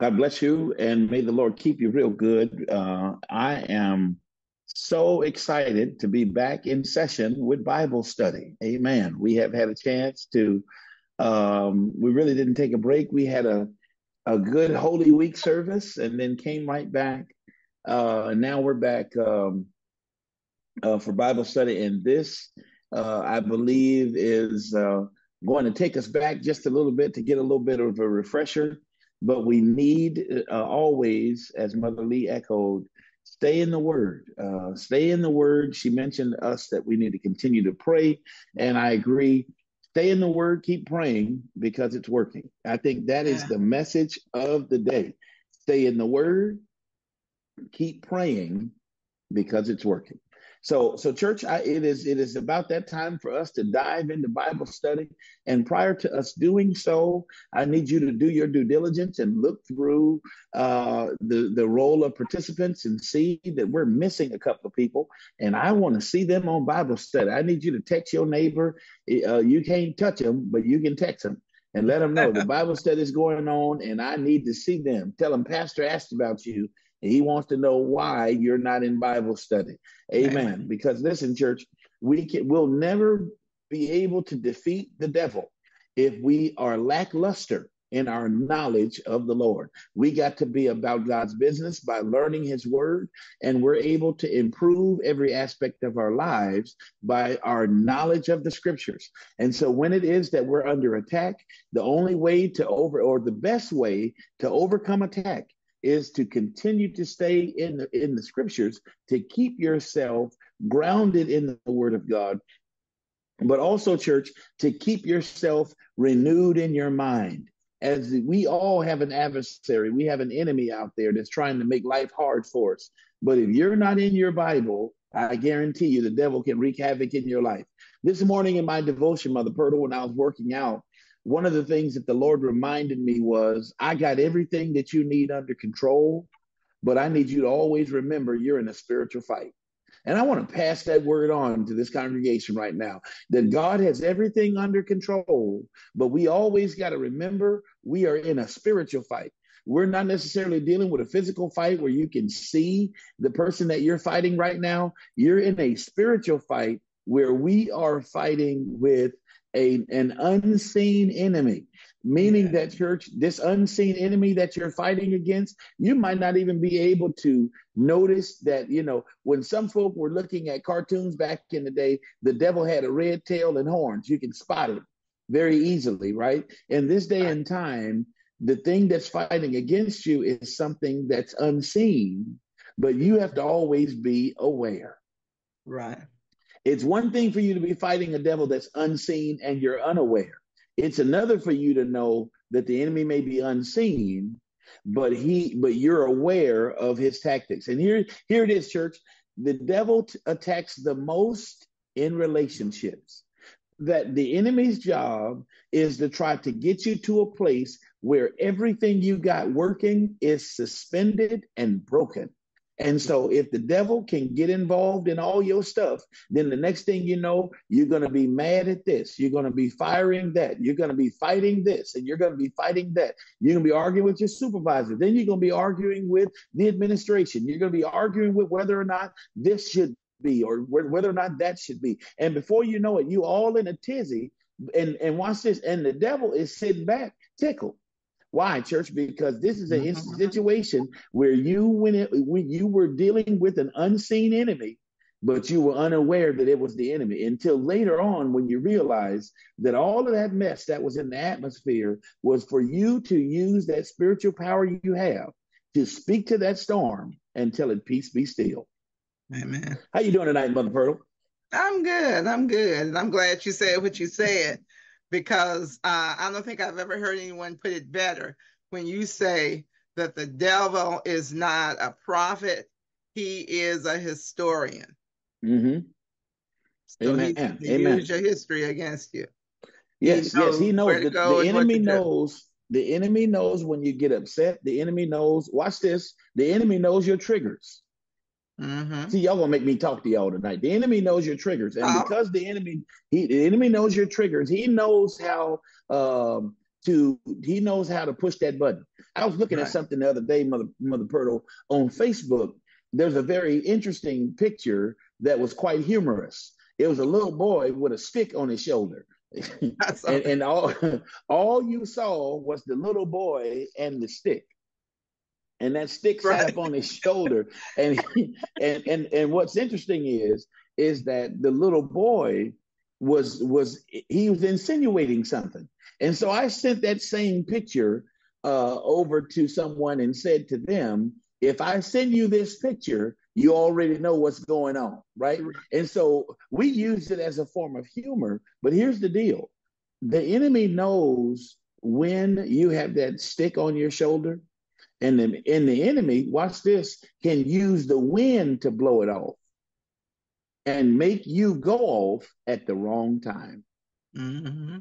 God bless you, and may the Lord keep you real good. Uh, I am so excited to be back in session with Bible study. Amen. We have had a chance to, um, we really didn't take a break. We had a, a good Holy Week service and then came right back. Uh, now we're back um, uh, for Bible study. And this, uh, I believe, is uh, going to take us back just a little bit to get a little bit of a refresher but we need uh, always, as Mother Lee echoed, stay in the Word. Uh, stay in the Word. She mentioned to us that we need to continue to pray, and I agree. Stay in the Word, keep praying because it's working. I think that is the message of the day. Stay in the Word, keep praying because it's working. So, so church, I, it is it is about that time for us to dive into Bible study. And prior to us doing so, I need you to do your due diligence and look through uh, the the role of participants and see that we're missing a couple of people. And I want to see them on Bible study. I need you to text your neighbor. Uh, you can't touch them, but you can text them and let them know the Bible study is going on, and I need to see them. Tell them Pastor asked about you he wants to know why you're not in Bible study. Amen. Amen. Because listen, church, we can we'll never be able to defeat the devil if we are lackluster in our knowledge of the Lord. We got to be about God's business by learning his word, and we're able to improve every aspect of our lives by our knowledge of the scriptures. And so when it is that we're under attack, the only way to over or the best way to overcome attack is to continue to stay in the in the scriptures to keep yourself grounded in the word of God but also church to keep yourself renewed in your mind. As we all have an adversary we have an enemy out there that's trying to make life hard for us. But if you're not in your bible i guarantee you the devil can wreak havoc in your life. This morning in my devotion mother Purtle, when i was working out one of the things that the Lord reminded me was I got everything that you need under control, but I need you to always remember you're in a spiritual fight. And I want to pass that word on to this congregation right now that God has everything under control, but we always got to remember we are in a spiritual fight. We're not necessarily dealing with a physical fight where you can see the person that you're fighting right now. You're in a spiritual fight where we are fighting with a, an unseen enemy, meaning yeah. that church, this unseen enemy that you're fighting against, you might not even be able to notice that, you know, when some folk were looking at cartoons back in the day, the devil had a red tail and horns. You can spot it very easily, right? In this day and time, the thing that's fighting against you is something that's unseen, but you have to always be aware. Right. It's one thing for you to be fighting a devil that's unseen and you're unaware. It's another for you to know that the enemy may be unseen, but he but you're aware of his tactics. And here here it is, church. The devil t- attacks the most in relationships. That the enemy's job is to try to get you to a place where everything you got working is suspended and broken. And so if the devil can get involved in all your stuff, then the next thing you know, you're going to be mad at this. You're going to be firing that. You're going to be fighting this and you're going to be fighting that. You're going to be arguing with your supervisor. Then you're going to be arguing with the administration. You're going to be arguing with whether or not this should be or whether or not that should be. And before you know it, you all in a tizzy. And, and watch this. And the devil is sitting back tickled why, church? Because this is a mm-hmm. situation where you, when, it, when you were dealing with an unseen enemy, but you were unaware that it was the enemy until later on when you realize that all of that mess that was in the atmosphere was for you to use that spiritual power you have to speak to that storm and tell it peace be still. Amen. How you doing tonight, Mother Pearl? I'm good. I'm good. I'm glad you said what you said because uh, I don't think I've ever heard anyone put it better when you say that the devil is not a prophet, he is a historian. Mm-hmm. So Amen. he, he Amen. use your history against you. Yes, he yes, he knows. The, the enemy knows. The enemy knows when you get upset. The enemy knows. Watch this. The enemy knows your triggers. Mm-hmm. See, y'all gonna make me talk to y'all tonight. The enemy knows your triggers, and oh. because the enemy, he, the enemy knows your triggers. He knows how um, to. He knows how to push that button. I was looking right. at something the other day, Mother Mother Purtle, on Facebook. There's a very interesting picture that was quite humorous. It was a little boy with a stick on his shoulder. and, and all all you saw was the little boy and the stick and that stick sat up on his shoulder. And, and and and what's interesting is is that the little boy was was he was insinuating something, and so I sent that same picture uh, over to someone and said to them, if I send you this picture, you already know what's going on, right? And so we use it as a form of humor. But here's the deal: the enemy knows when you have that stick on your shoulder and the, and the enemy, watch this, can use the wind to blow it off and make you go off at the wrong time. Mm-hmm.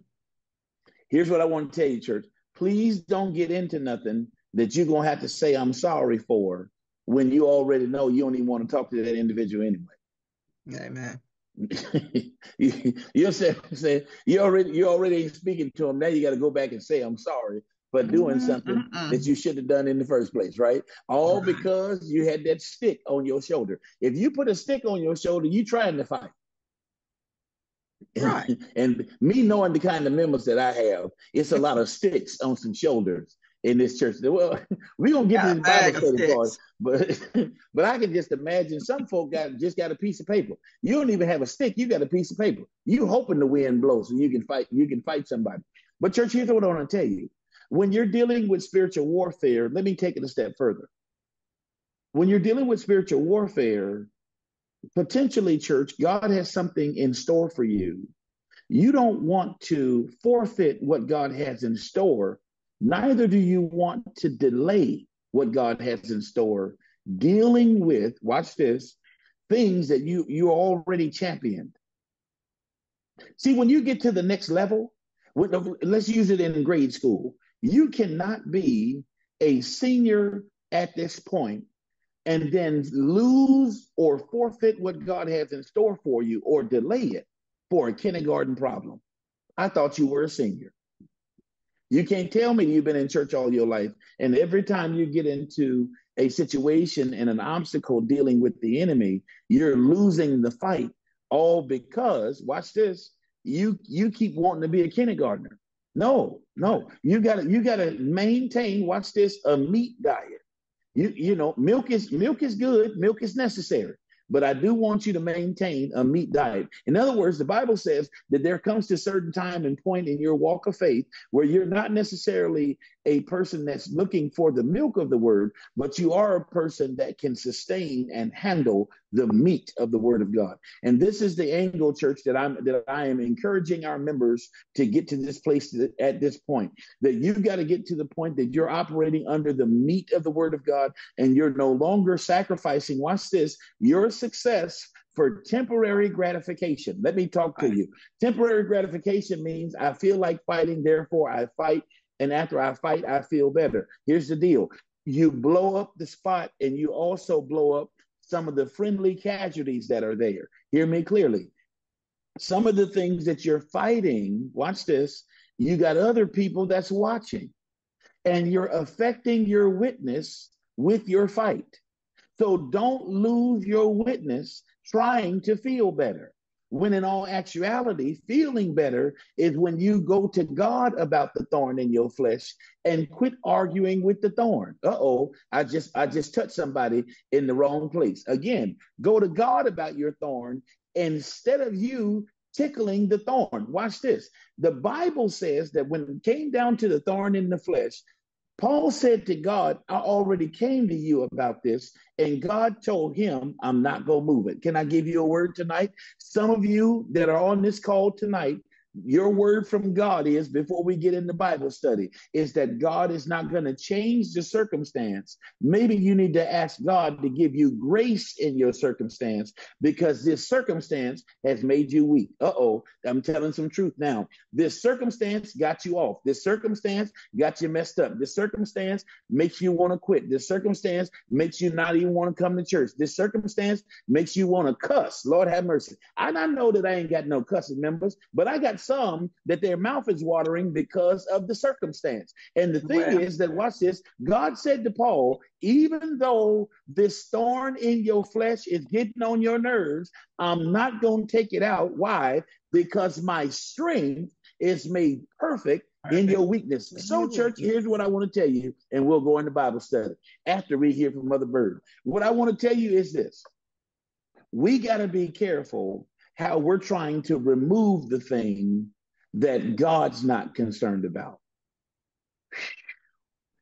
Here's what I want to tell you, church. Please don't get into nothing that you're going to have to say, I'm sorry for when you already know you don't even want to talk to that individual anyway. Amen. you, you say, say you already you already speaking to him. Now you got to go back and say I'm sorry for doing something mm that you should have done in the first place, right? All because you had that stick on your shoulder. If you put a stick on your shoulder, you trying to fight. Right. and me knowing the kind of members that I have, it's a lot of sticks on some shoulders in this church. Well, we're gonna get to the Bible study part, but but I can just imagine some folk got just got a piece of paper. You don't even have a stick, you got a piece of paper. You hoping the wind blows so you can fight, you can fight somebody. But church, here's what I want to tell you. When you're dealing with spiritual warfare, let me take it a step further. When you're dealing with spiritual warfare, potentially, church, God has something in store for you. You don't want to forfeit what God has in store, neither do you want to delay what God has in store, dealing with, watch this, things that you you already championed. See, when you get to the next level, let's use it in grade school. You cannot be a senior at this point and then lose or forfeit what God has in store for you or delay it for a kindergarten problem. I thought you were a senior. You can't tell me you've been in church all your life, and every time you get into a situation and an obstacle dealing with the enemy, you're losing the fight all because watch this, you you keep wanting to be a kindergartner. No, no. You gotta you gotta maintain, watch this, a meat diet. You you know, milk is milk is good, milk is necessary but I do want you to maintain a meat diet. In other words, the Bible says that there comes to a certain time and point in your walk of faith where you're not necessarily a person that's looking for the milk of the word, but you are a person that can sustain and handle the meat of the word of God. And this is the angle, church, that I'm that I am encouraging our members to get to this place at this point. That you've got to get to the point that you're operating under the meat of the word of God and you're no longer sacrificing, watch this, your success for temporary gratification. Let me talk to you. Temporary gratification means I feel like fighting, therefore I fight and after I fight, I feel better. Here's the deal you blow up the spot and you also blow up some of the friendly casualties that are there. Hear me clearly. Some of the things that you're fighting, watch this, you got other people that's watching, and you're affecting your witness with your fight. So don't lose your witness trying to feel better. When in all actuality, feeling better is when you go to God about the thorn in your flesh and quit arguing with the thorn. Uh-oh, I just I just touched somebody in the wrong place. Again, go to God about your thorn instead of you tickling the thorn. Watch this. The Bible says that when it came down to the thorn in the flesh, Paul said to God, I already came to you about this, and God told him, I'm not going to move it. Can I give you a word tonight? Some of you that are on this call tonight, your word from God is before we get into Bible study is that God is not going to change the circumstance. Maybe you need to ask God to give you grace in your circumstance because this circumstance has made you weak. Uh oh, I'm telling some truth now. This circumstance got you off. This circumstance got you messed up. This circumstance makes you want to quit. This circumstance makes you not even want to come to church. This circumstance makes you want to cuss. Lord have mercy. I, I know that I ain't got no cussing members, but I got some that their mouth is watering because of the circumstance. And the thing is that, watch this, God said to Paul, even though this thorn in your flesh is getting on your nerves, I'm not going to take it out. Why? Because my strength is made perfect in your weakness. So, church, here's what I want to tell you, and we'll go into Bible study after we hear from Mother Bird. What I want to tell you is this we got to be careful how we're trying to remove the thing that God's not concerned about.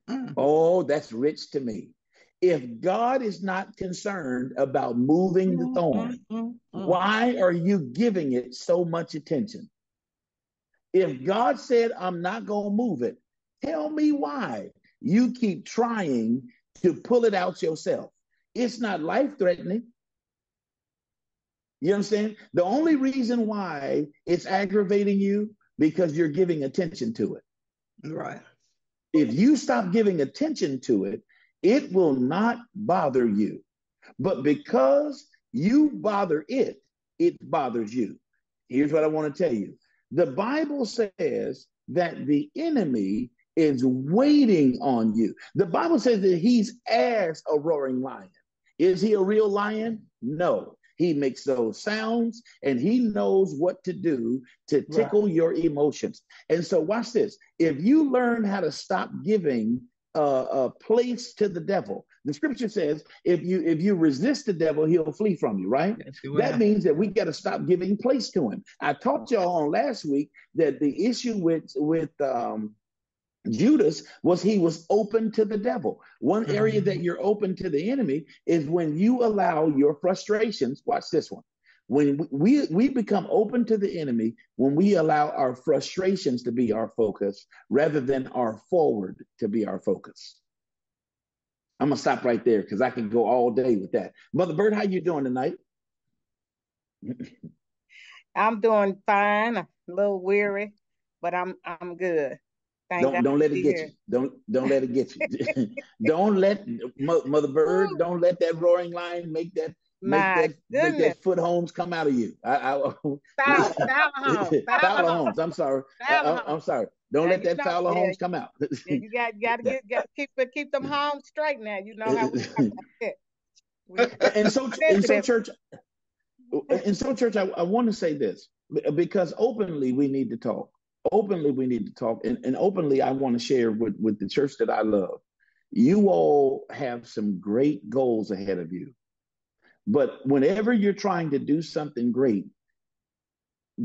Mm. Oh, that's rich to me. If God is not concerned about moving the thorn, mm, mm, why are you giving it so much attention? If God said, I'm not going to move it, tell me why you keep trying to pull it out yourself. It's not life threatening. You understand? The only reason why it's aggravating you because you're giving attention to it. Right. If you stop giving attention to it, it will not bother you. But because you bother it, it bothers you. Here's what I want to tell you the Bible says that the enemy is waiting on you. The Bible says that he's as a roaring lion. Is he a real lion? No. He makes those sounds and he knows what to do to tickle right. your emotions. And so, watch this. If you learn how to stop giving a place to the devil. The scripture says, if you if you resist the devil, he'll flee from you, right? Yes, that means that we got to stop giving place to him. I talked y'all on last week that the issue with with um, Judas was he was open to the devil. One area mm-hmm. that you're open to the enemy is when you allow your frustrations. Watch this one when we we become open to the enemy when we allow our frustrations to be our focus rather than our forward to be our focus i'm gonna stop right there because i can go all day with that mother bird how you doing tonight i'm doing fine a little weary but i'm i'm good Thank don't God don't let it get here. you. Don't don't let it get you. don't let Mother Bird. Don't let that roaring lion make that my make that, make that Foote Homes come out of you. I, I, Fowler, Fowler Fowler Homes. I'm sorry. I, am sorry. Don't let that Fowler Homes come out. you got got to get got, keep keep them homes straight now. You know how we uh, uh, and so and so church uh, and so church. I, I want to say this because openly we need to talk. Openly we need to talk, and, and openly I want to share with with the church that I love. You all have some great goals ahead of you but whenever you're trying to do something great,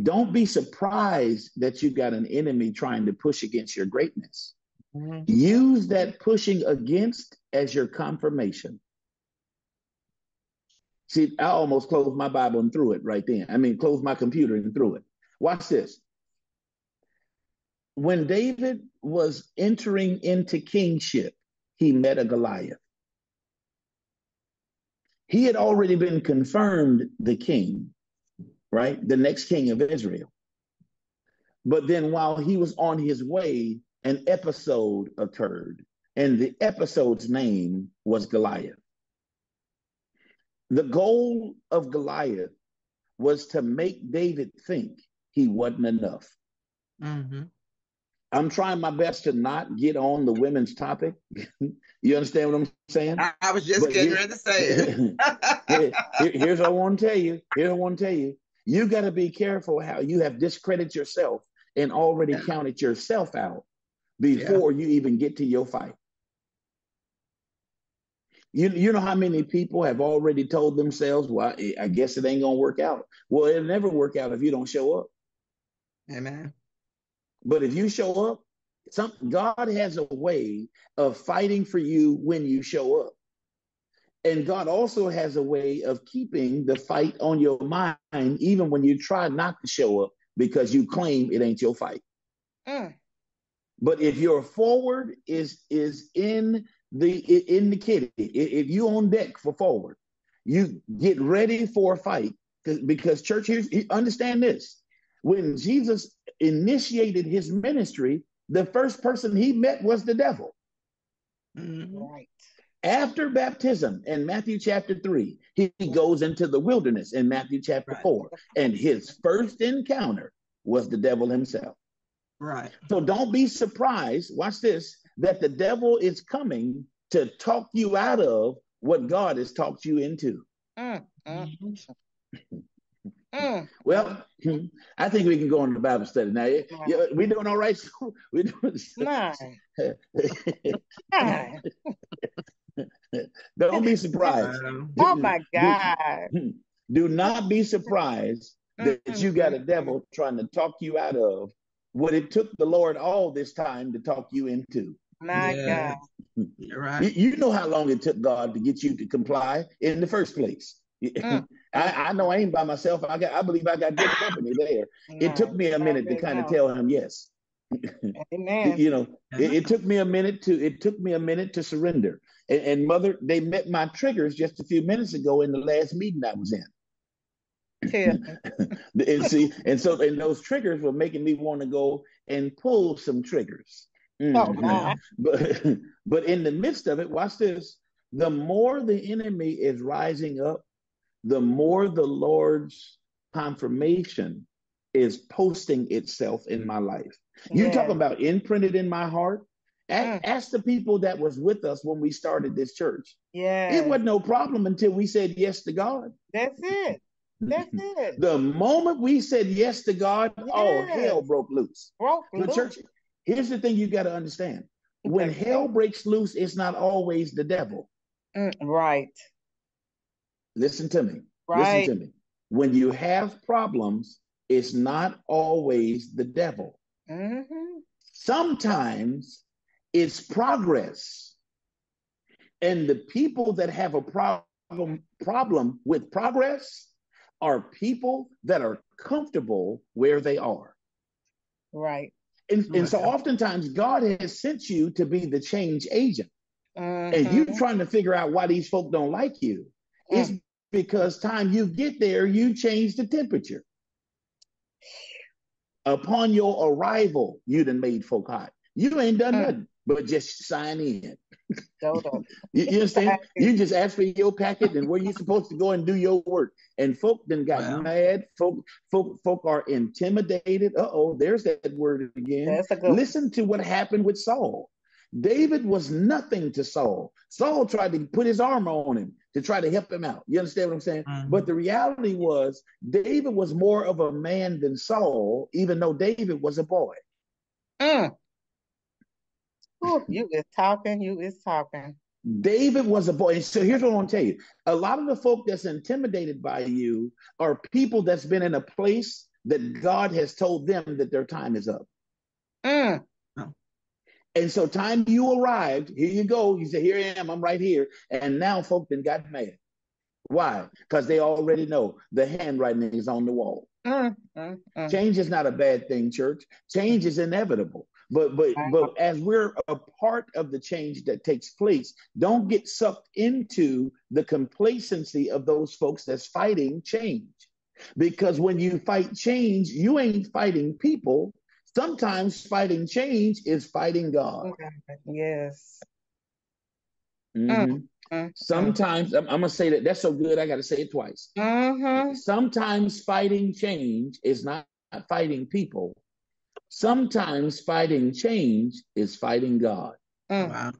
don't be surprised that you've got an enemy trying to push against your greatness. Mm-hmm. Use that pushing against as your confirmation. See, I almost closed my Bible and threw it right then. I mean, closed my computer and threw it. Watch this. When David was entering into kingship, he met a Goliath. He had already been confirmed the king, right? The next king of Israel. But then while he was on his way, an episode occurred, and the episode's name was Goliath. The goal of Goliath was to make David think he wasn't enough. Mm-hmm. I'm trying my best to not get on the women's topic. you understand what I'm saying? I, I was just but getting ready to say it. here, here's what I want to tell you. Here's what I want to tell you. You got to be careful how you have discredited yourself and already yeah. counted yourself out before yeah. you even get to your fight. You, you know how many people have already told themselves, well, I guess it ain't going to work out. Well, it'll never work out if you don't show up. Amen. But if you show up, some God has a way of fighting for you when you show up. And God also has a way of keeping the fight on your mind, even when you try not to show up because you claim it ain't your fight. Mm. But if your forward is is in the in the kitty, if you on deck for forward, you get ready for a fight because church here understand this. When Jesus initiated his ministry, the first person he met was the devil. Mm-hmm. Right. After baptism in Matthew chapter 3, he goes into the wilderness in Matthew chapter right. 4. And his first encounter was the devil himself. Right. So don't be surprised, watch this, that the devil is coming to talk you out of what God has talked you into. Mm, mm, mm. Well, I think we can go on the Bible study now. Yeah, we doing all right? we doing. Don't be surprised. Oh my God! Do, do not be surprised that you got a devil trying to talk you out of what it took the Lord all this time to talk you into. My yeah. God. You're right. You, you, know how long it took God to get you to comply in the first place. Mm. I, I, know I ain't by myself. I got I believe I got good company there. No, it took me a minute to kind of tell him yes. Amen. you know, it, it, took me a minute to it took me a minute to surrender. And, and mother, they met my triggers just a few minutes ago in the last meeting I was in. Yeah. and see, and so and those triggers were making me want to go and pull some triggers. Mm-hmm. Oh, but but in the midst of it, watch this. The more the enemy is rising up, the more the Lord's confirmation is posting itself in my life. Yeah. You talk about imprinted in my heart. Ask, mm. ask, the people that was with us when we started this church. Yeah. It was no problem until we said yes to God. That's it. That's it. The moment we said yes to God, yes. oh hell broke loose. Broke the loose. church. Here's the thing you got to understand. When hell breaks loose, it's not always the devil. Mm, right. Listen to me. Right. Listen to me. When you have problems, it's not always the devil. Mm-hmm. Sometimes it's progress. And the people that have a problem problem with progress are people that are comfortable where they are. Right. And, and so oftentimes God has sent you to be the change agent. Mm-hmm. And you're trying to figure out why these folk don't like you. Mm. It's because time you get there, you change the temperature. Upon your arrival, you done made folk hot. You ain't done mm. nothing but just sign in. you, you understand? You just ask for your packet and where you supposed to go and do your work. And folk then got wow. mad. Folk, folk, folk are intimidated. Uh oh, there's that word again. Listen to what happened with Saul. David was nothing to Saul. Saul tried to put his armor on him to try to help him out. You understand what I'm saying? Mm-hmm. But the reality was, David was more of a man than Saul, even though David was a boy. Mm. Ooh, you is talking, you is talking. David was a boy. So here's what I want to tell you. A lot of the folk that's intimidated by you are people that's been in a place that God has told them that their time is up. Mm. And so time you arrived, here you go. You say, here I am, I'm right here. And now folk then got mad. Why? Because they already know the handwriting is on the wall. Mm, mm, mm. Change is not a bad thing, church. Change is inevitable. But but but as we're a part of the change that takes place, don't get sucked into the complacency of those folks that's fighting change. Because when you fight change, you ain't fighting people. Sometimes fighting change is fighting God. Yes. Mm-hmm. Mm-hmm. Sometimes I'm, I'm, gonna say that that's so good. I got to say it twice. Mm-hmm. Sometimes fighting change is not fighting people. Sometimes fighting change is fighting God. Mm. Wow.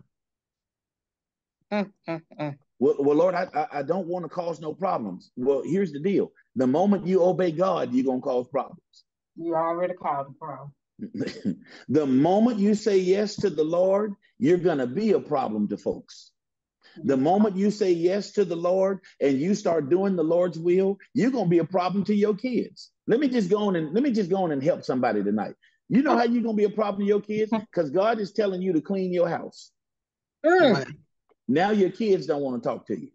Mm, mm, mm. well, well, Lord, I, I, I don't want to cause no problems. Well, here's the deal: the moment you obey God, you're gonna cause problems. You already caused a problem. the moment you say yes to the Lord, you're gonna be a problem to folks. The moment you say yes to the Lord and you start doing the Lord's will, you're gonna be a problem to your kids. Let me just go on and let me just go on and help somebody tonight. You know how you're gonna be a problem to your kids because God is telling you to clean your house. Mm. Now your kids don't want to talk to you.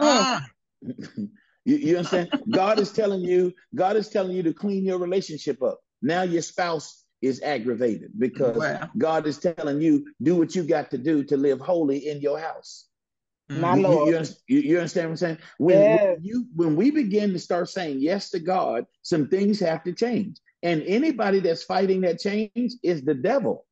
Mm. you. You understand? God is telling you. God is telling you to clean your relationship up. Now your spouse is aggravated because wow. God is telling you do what you got to do to live holy in your house. My you, Lord. You, you, understand what I'm saying? When, yes. when, you when we begin to start saying yes to God, some things have to change. And anybody that's fighting that change is the devil.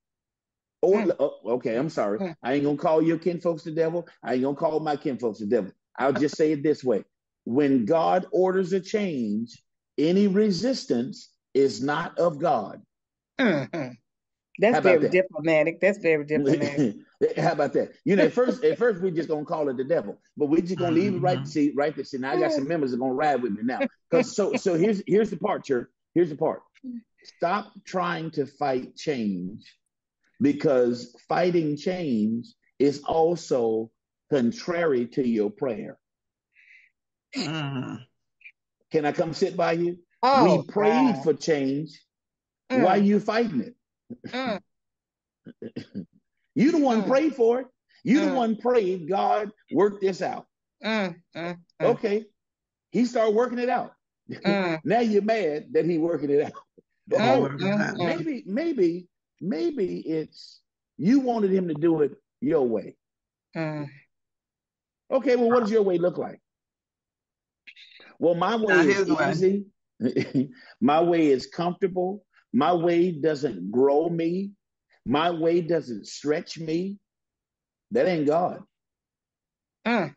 Or mm. oh, okay, I'm sorry. Mm. I ain't gonna call your kinfolks the devil. I ain't gonna call my kinfolks the devil. I'll just say it this way: when God orders a change, any resistance is not of God. Mm-hmm. That's very that? diplomatic. That's very diplomatic. How about that? You know, at first, at first, we're just gonna call it the devil, but we're just gonna leave it right to mm-hmm. see, right to see. Now I got some members that are gonna ride with me now. Because so, so here's here's the part, church. Here's the part. Stop trying to fight change, because fighting change is also contrary to your prayer. Mm. Can I come sit by you? Oh, we prayed God. for change. Mm. Why are you fighting it? Mm. you the one mm. prayed for it. You the mm. one prayed, God, work this out. Mm, mm, okay. He started working it out. now you're mad that he working it out. Oh, maybe, maybe, maybe it's you wanted him to do it your way. Okay, well, what does your way look like? Well, my way is easy. my way is comfortable. My way doesn't grow me. My way doesn't stretch me. That ain't God. Mm.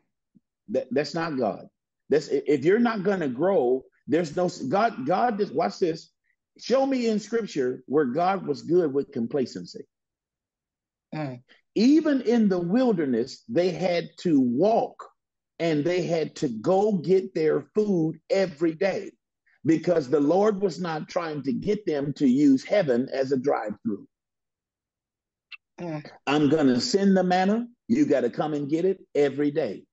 That, that's not God. That's if you're not gonna grow, there's no God. God just watch this. Show me in scripture where God was good with complacency. Mm. Even in the wilderness, they had to walk and they had to go get their food every day because the Lord was not trying to get them to use heaven as a drive through. Mm. I'm going to send the manna. You got to come and get it every day.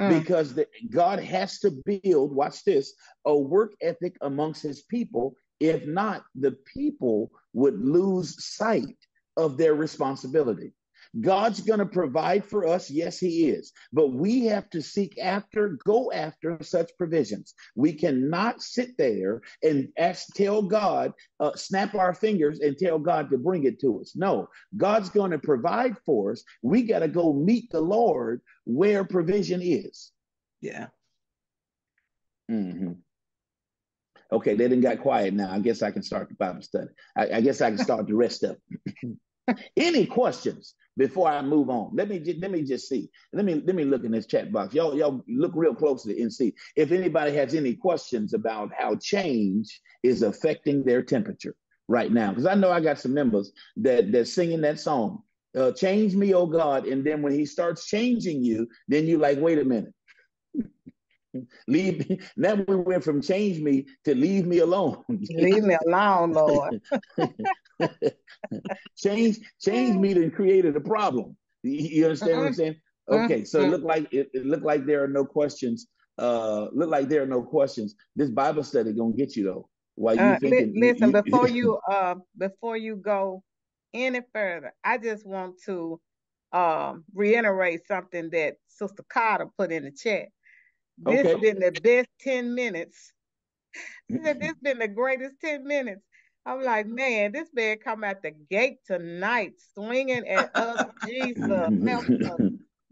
Mm. Because the, God has to build, watch this, a work ethic amongst his people. If not, the people would lose sight of their responsibility. God's going to provide for us. Yes, He is. But we have to seek after, go after such provisions. We cannot sit there and ask, tell God, uh, snap our fingers and tell God to bring it to us. No, God's going to provide for us. We got to go meet the Lord where provision is. Yeah. Mm-hmm. Okay, they didn't got quiet now. I guess I can start the Bible study. I, I guess I can start the rest of it. Any questions before I move on? Let me just, let me just see. Let me let me look in this chat box. Y'all y'all look real closely and see if anybody has any questions about how change is affecting their temperature right now. Because I know I got some members that that singing that song, uh, "Change Me, Oh God," and then when He starts changing you, then you like, wait a minute. leave me. Now we went from change me to leave me alone. leave me alone, Lord. change change me to created a problem. You understand uh-huh. what I'm uh-huh. saying? Okay, so uh-huh. it looked like it, it looked like there are no questions. Uh, look like there are no questions. This Bible study gonna get you though. Why you uh, thinking? listen, you, before you uh before you go any further, I just want to um reiterate something that Sister Carter put in the chat. This okay. has been the best 10 minutes. This been the greatest 10 minutes. I'm like, man, this man come at the gate tonight swinging at us, Jesus,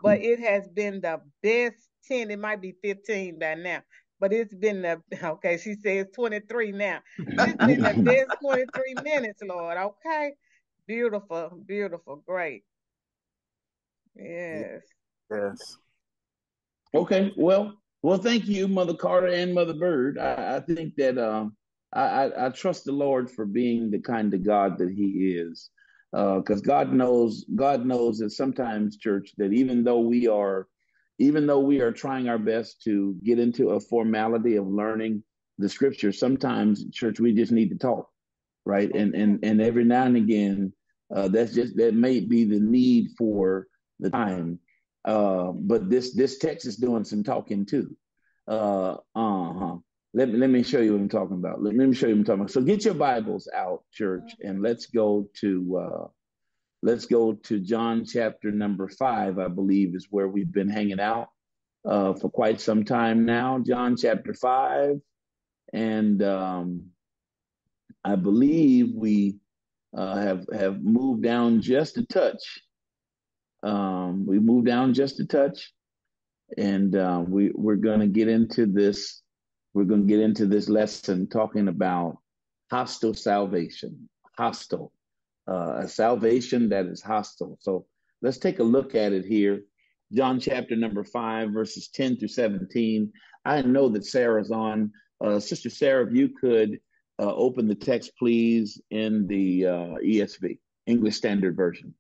But it has been the best 10. It might be 15 by now. But it's been the, okay, she says 23 now. It's been the best 23 minutes, Lord. Okay. Beautiful, beautiful, great. Yes. Yes. Okay, well, well, thank you, Mother Carter and Mother Bird. I, I think that um, I, I, trust the Lord for being the kind of God that He is, because uh, God knows God knows that sometimes, church, that even though we are, even though we are trying our best to get into a formality of learning the Scripture, sometimes, church, we just need to talk, right? And and and every now and again, uh, that's just that may be the need for the time uh, but this this text is doing some talking too. Uh huh. Let me let me show you what I'm talking about. Let, let me show you what I'm talking about. So get your Bibles out, church, and let's go to uh, let's go to John chapter number five. I believe is where we've been hanging out uh, for quite some time now. John chapter five, and um, I believe we uh, have have moved down just a touch um, we moved down just a touch, and uh, we we're going to get into this. We're going to get into this lesson talking about hostile salvation, hostile, uh, a salvation that is hostile. So let's take a look at it here. John chapter number five, verses 10 through 17. I know that Sarah's on. Uh, Sister Sarah, if you could uh, open the text, please, in the uh, ESV, English Standard Version.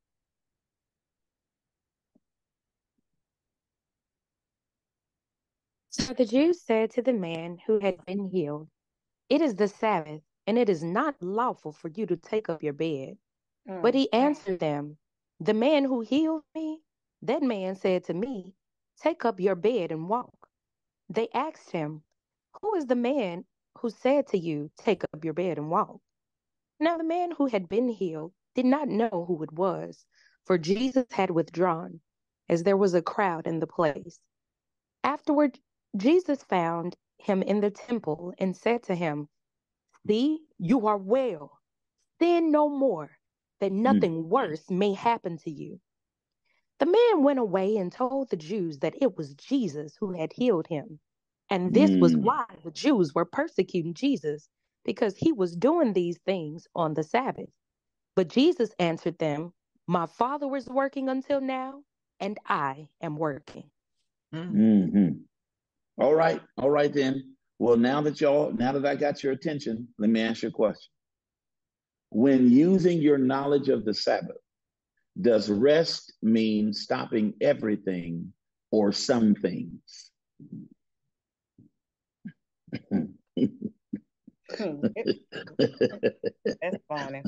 So the Jews said to the man who had been healed, It is the Sabbath, and it is not lawful for you to take up your bed. Mm. But he answered them, The man who healed me, that man said to me, Take up your bed and walk. They asked him, Who is the man who said to you, Take up your bed and walk? Now the man who had been healed did not know who it was, for Jesus had withdrawn, as there was a crowd in the place. Afterward, Jesus found him in the temple and said to him, See, you are well. Sin no more, that hmm. nothing mm. worse may happen to you. The man went away and told the Jews that it was Jesus who had healed him. And this mm. was why the Jews were persecuting Jesus, because he was doing these things on the Sabbath. But Jesus answered them, My Father is working until now, and I am working. Mm-hmm. All right, all right then. Well, now that y'all, now that I got your attention, let me ask you a question. When using your knowledge of the Sabbath, does rest mean stopping everything or some things? That's funny.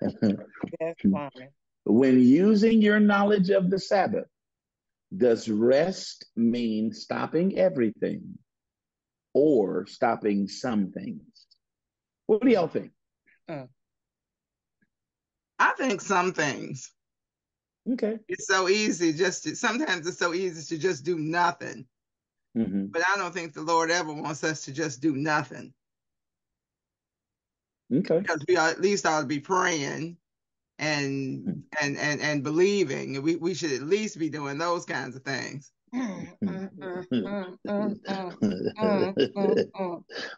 That's funny. When using your knowledge of the Sabbath, does rest mean stopping everything or stopping some things? What do y'all think? Uh, I think some things. Okay. It's so easy just to, sometimes it's so easy to just do nothing. Mm-hmm. But I don't think the Lord ever wants us to just do nothing. Okay. Because we at least ought to be praying and mm. and and and believing. We we should at least be doing those kinds of things.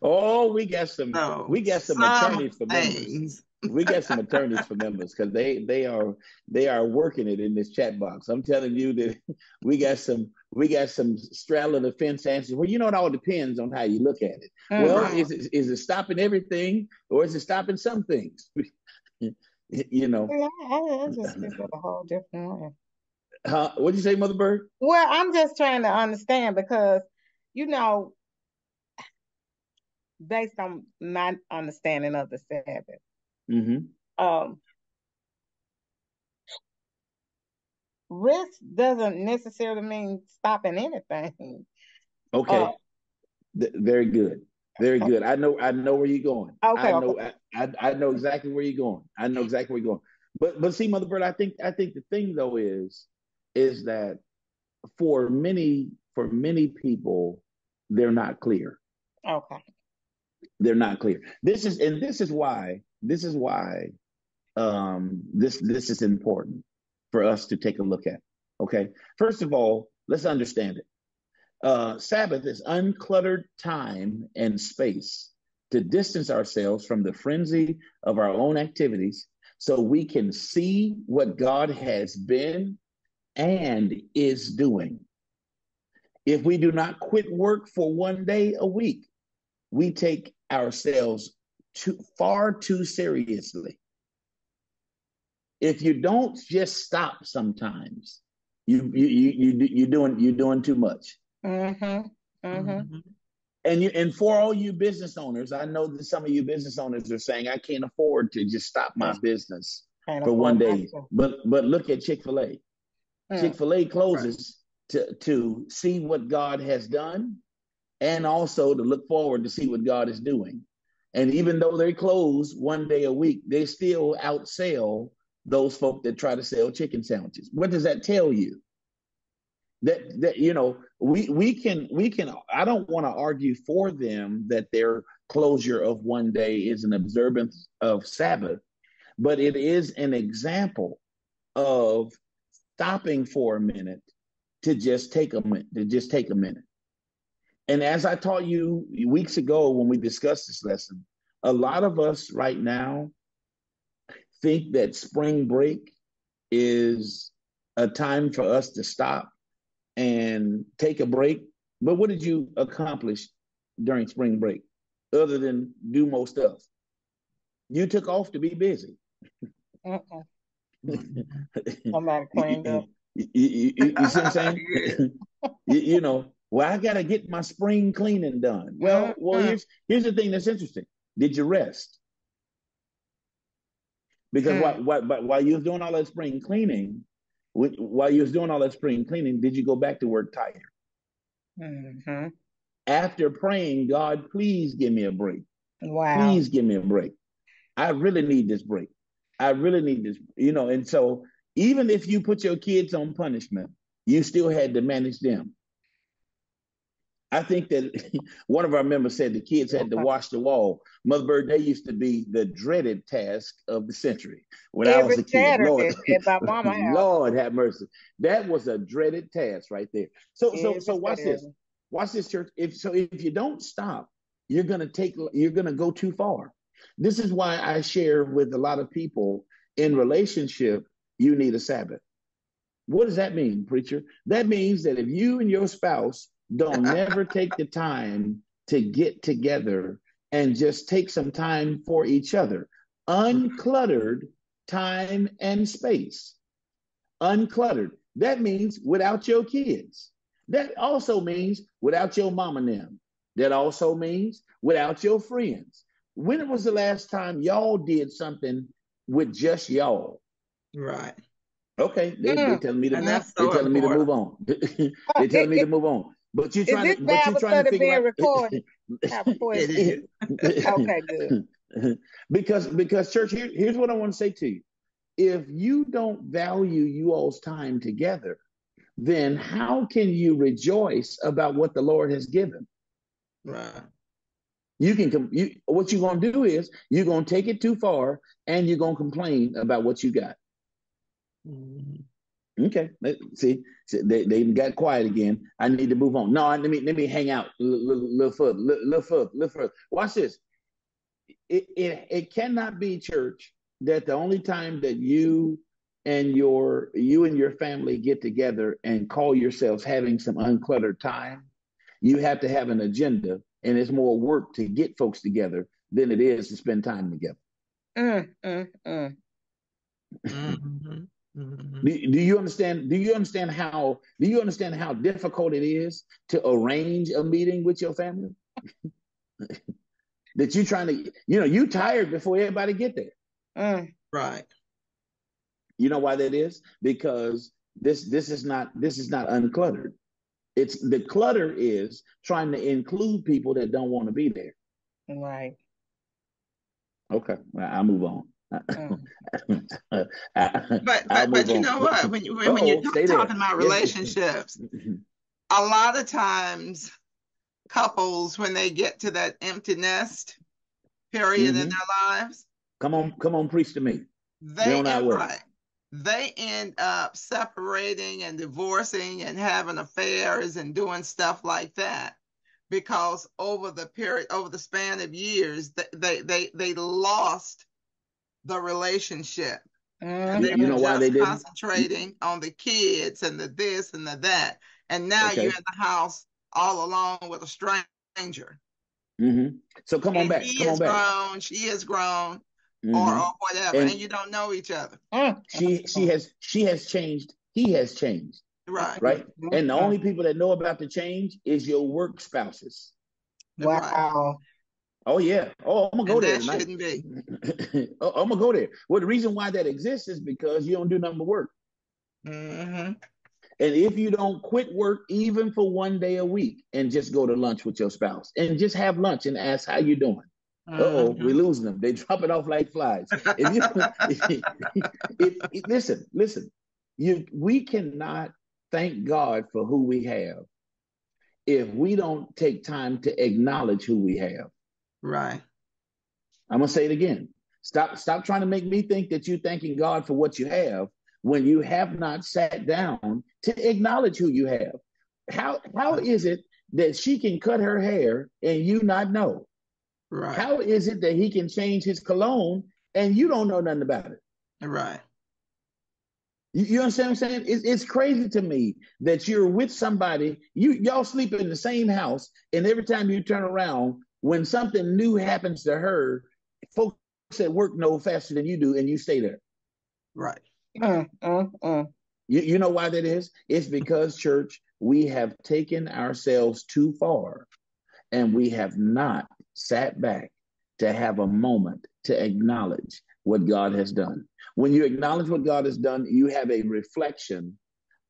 oh, we got some no, we got some, some attorneys for members. we got some attorneys for members because they they are they are working it in this chat box. I'm telling you that we got some we got some straddling the fence answers. Well, you know, it all depends on how you look at it. Mm-hmm. Well, is it is it stopping everything or is it stopping some things? you know. I, I just think of a whole different way. Huh? What'd you say, Mother Bird? Well, I'm just trying to understand because, you know, based on my understanding of the Sabbath, mm-hmm. um, risk doesn't necessarily mean stopping anything. Okay. Uh, Th- very good. Very good. I know. I know where you're going. Okay. I know. Okay. I, I know exactly where you're going. I know exactly where you're going. But but see, Mother Bird, I think I think the thing though is is that for many for many people they're not clear. Okay. They're not clear. This is and this is why this is why um this this is important for us to take a look at. Okay. First of all, let's understand it. Uh, Sabbath is uncluttered time and space to distance ourselves from the frenzy of our own activities so we can see what God has been and is doing. If we do not quit work for one day a week, we take ourselves too far too seriously. If you don't just stop sometimes, you you you you you're doing you're doing too much. Mm-hmm. Mm-hmm. mm-hmm. And you and for all you business owners, I know that some of you business owners are saying, I can't afford to just stop my business for one day. But but look at Chick-fil-A. Mm. Chick-fil-A closes right. to, to see what God has done and also to look forward to see what God is doing. And even though they close one day a week, they still outsell those folk that try to sell chicken sandwiches. What does that tell you? That that you know we we can we can i don't want to argue for them that their closure of one day is an observance of sabbath but it is an example of stopping for a minute to just take a minute to just take a minute. And as i taught you weeks ago when we discussed this lesson a lot of us right now think that spring break is a time for us to stop and take a break. But what did you accomplish during spring break other than do more stuff? You took off to be busy. Somebody cleaned up. You, you, you, you, see what I'm saying? you, know, well, I got to get my spring cleaning done. Well, well, here's here's the thing that's interesting. Did you rest? Because mm. while, while, while you was doing all that spring cleaning, while you was doing all that spring cleaning, did you go back to work tired? Mm-hmm. After praying, God, please give me a break. Wow. Please give me a break. I really need this break. I really need this, you know. And so, even if you put your kids on punishment, you still had to manage them. I think that one of our members said the kids had to wash the wall. Mother Bird, they used to be the dreaded task of the century when Every I was a kid. Lord, Lord have mercy. That was a dreaded task right there. So, so, so watch this. Watch this, church. If so, if you don't stop, you're gonna take. You're gonna go too far. This is why I share with a lot of people in relationship. You need a Sabbath. What does that mean, preacher? That means that if you and your spouse don't never take the time to get together and just take some time for each other, uncluttered time and space. Uncluttered. That means without your kids. That also means without your mom and them. That also means without your friends. When was the last time y'all did something with just y'all? Right. Okay, they, are mm. telling me to. They're so telling me to move on. they're telling me to move on. But you're trying to. But you're trying to figure out. Recorded? okay, good. because because church, here, here's what I want to say to you. If you don't value you all's time together, then how can you rejoice about what the Lord has given? Right. You can you what you're gonna do is you're gonna take it too far and you're gonna complain about what you got. Mm-hmm. Okay, see, they, they got quiet again. I need to move on. No, let me let me hang out a little, little further, little, little further, little further. Watch this. It, it it cannot be church that the only time that you and your you and your family get together and call yourselves having some uncluttered time, you have to have an agenda, and it's more work to get folks together than it is to spend time together. Mm, mm, mm. Mm-hmm. Mm-hmm. Do, do, you understand? Do you understand how? Do you understand how difficult it is to arrange a meeting with your family? that you're trying to, you know, you tired before everybody get there. Mm. Right. You know why that is? Because this this is not this is not uncluttered. It's the clutter is trying to include people that don't want to be there. Right. Okay, well, I'll move on. Mm. but but, but you know what? When you when, when you're talking there. about relationships, a lot of times couples when they get to that empty nest period mm-hmm. in their lives. Come on, come on, preach to me. They end, right they end up separating and divorcing and having affairs and doing stuff like that because over the period over the span of years they they they lost the relationship mm-hmm. they you know why they did concentrating on the kids and the this and the that and now okay. you're in the house all alone with a stranger mm-hmm. so come on and back he come is grown she is grown mm-hmm. or, or, whatever, and, and, you don't know each other. Mm. She she has she has changed. He has changed. Right. Right. Mm-hmm. And the only people that know about the change is your work spouses. Wow. Oh yeah. Oh, I'm gonna go and there. That shouldn't be. oh, I'm gonna go there. Well, the reason why that exists is because you don't do nothing but work. Mm-hmm. And if you don't quit work even for one day a week and just go to lunch with your spouse and just have lunch and ask how you doing, oh, we're losing them. They drop it off like flies. If you, if, if, listen, listen. You, we cannot thank God for who we have if we don't take time to acknowledge who we have. Right. I'm gonna say it again. Stop, stop trying to make me think that you're thanking God for what you have when you have not sat down to acknowledge who you have. How how is it that she can cut her hair and you not know? Right. How is it that he can change his cologne and you don't know nothing about it? Right. You, you understand what I'm saying? It's, it's crazy to me that you're with somebody, you y'all sleep in the same house, and every time you turn around, when something new happens to her, folks at work no faster than you do, and you stay there. Right. Uh, uh, uh. You, you know why that is? It's because, church, we have taken ourselves too far and we have not sat back to have a moment to acknowledge what God has done. When you acknowledge what God has done, you have a reflection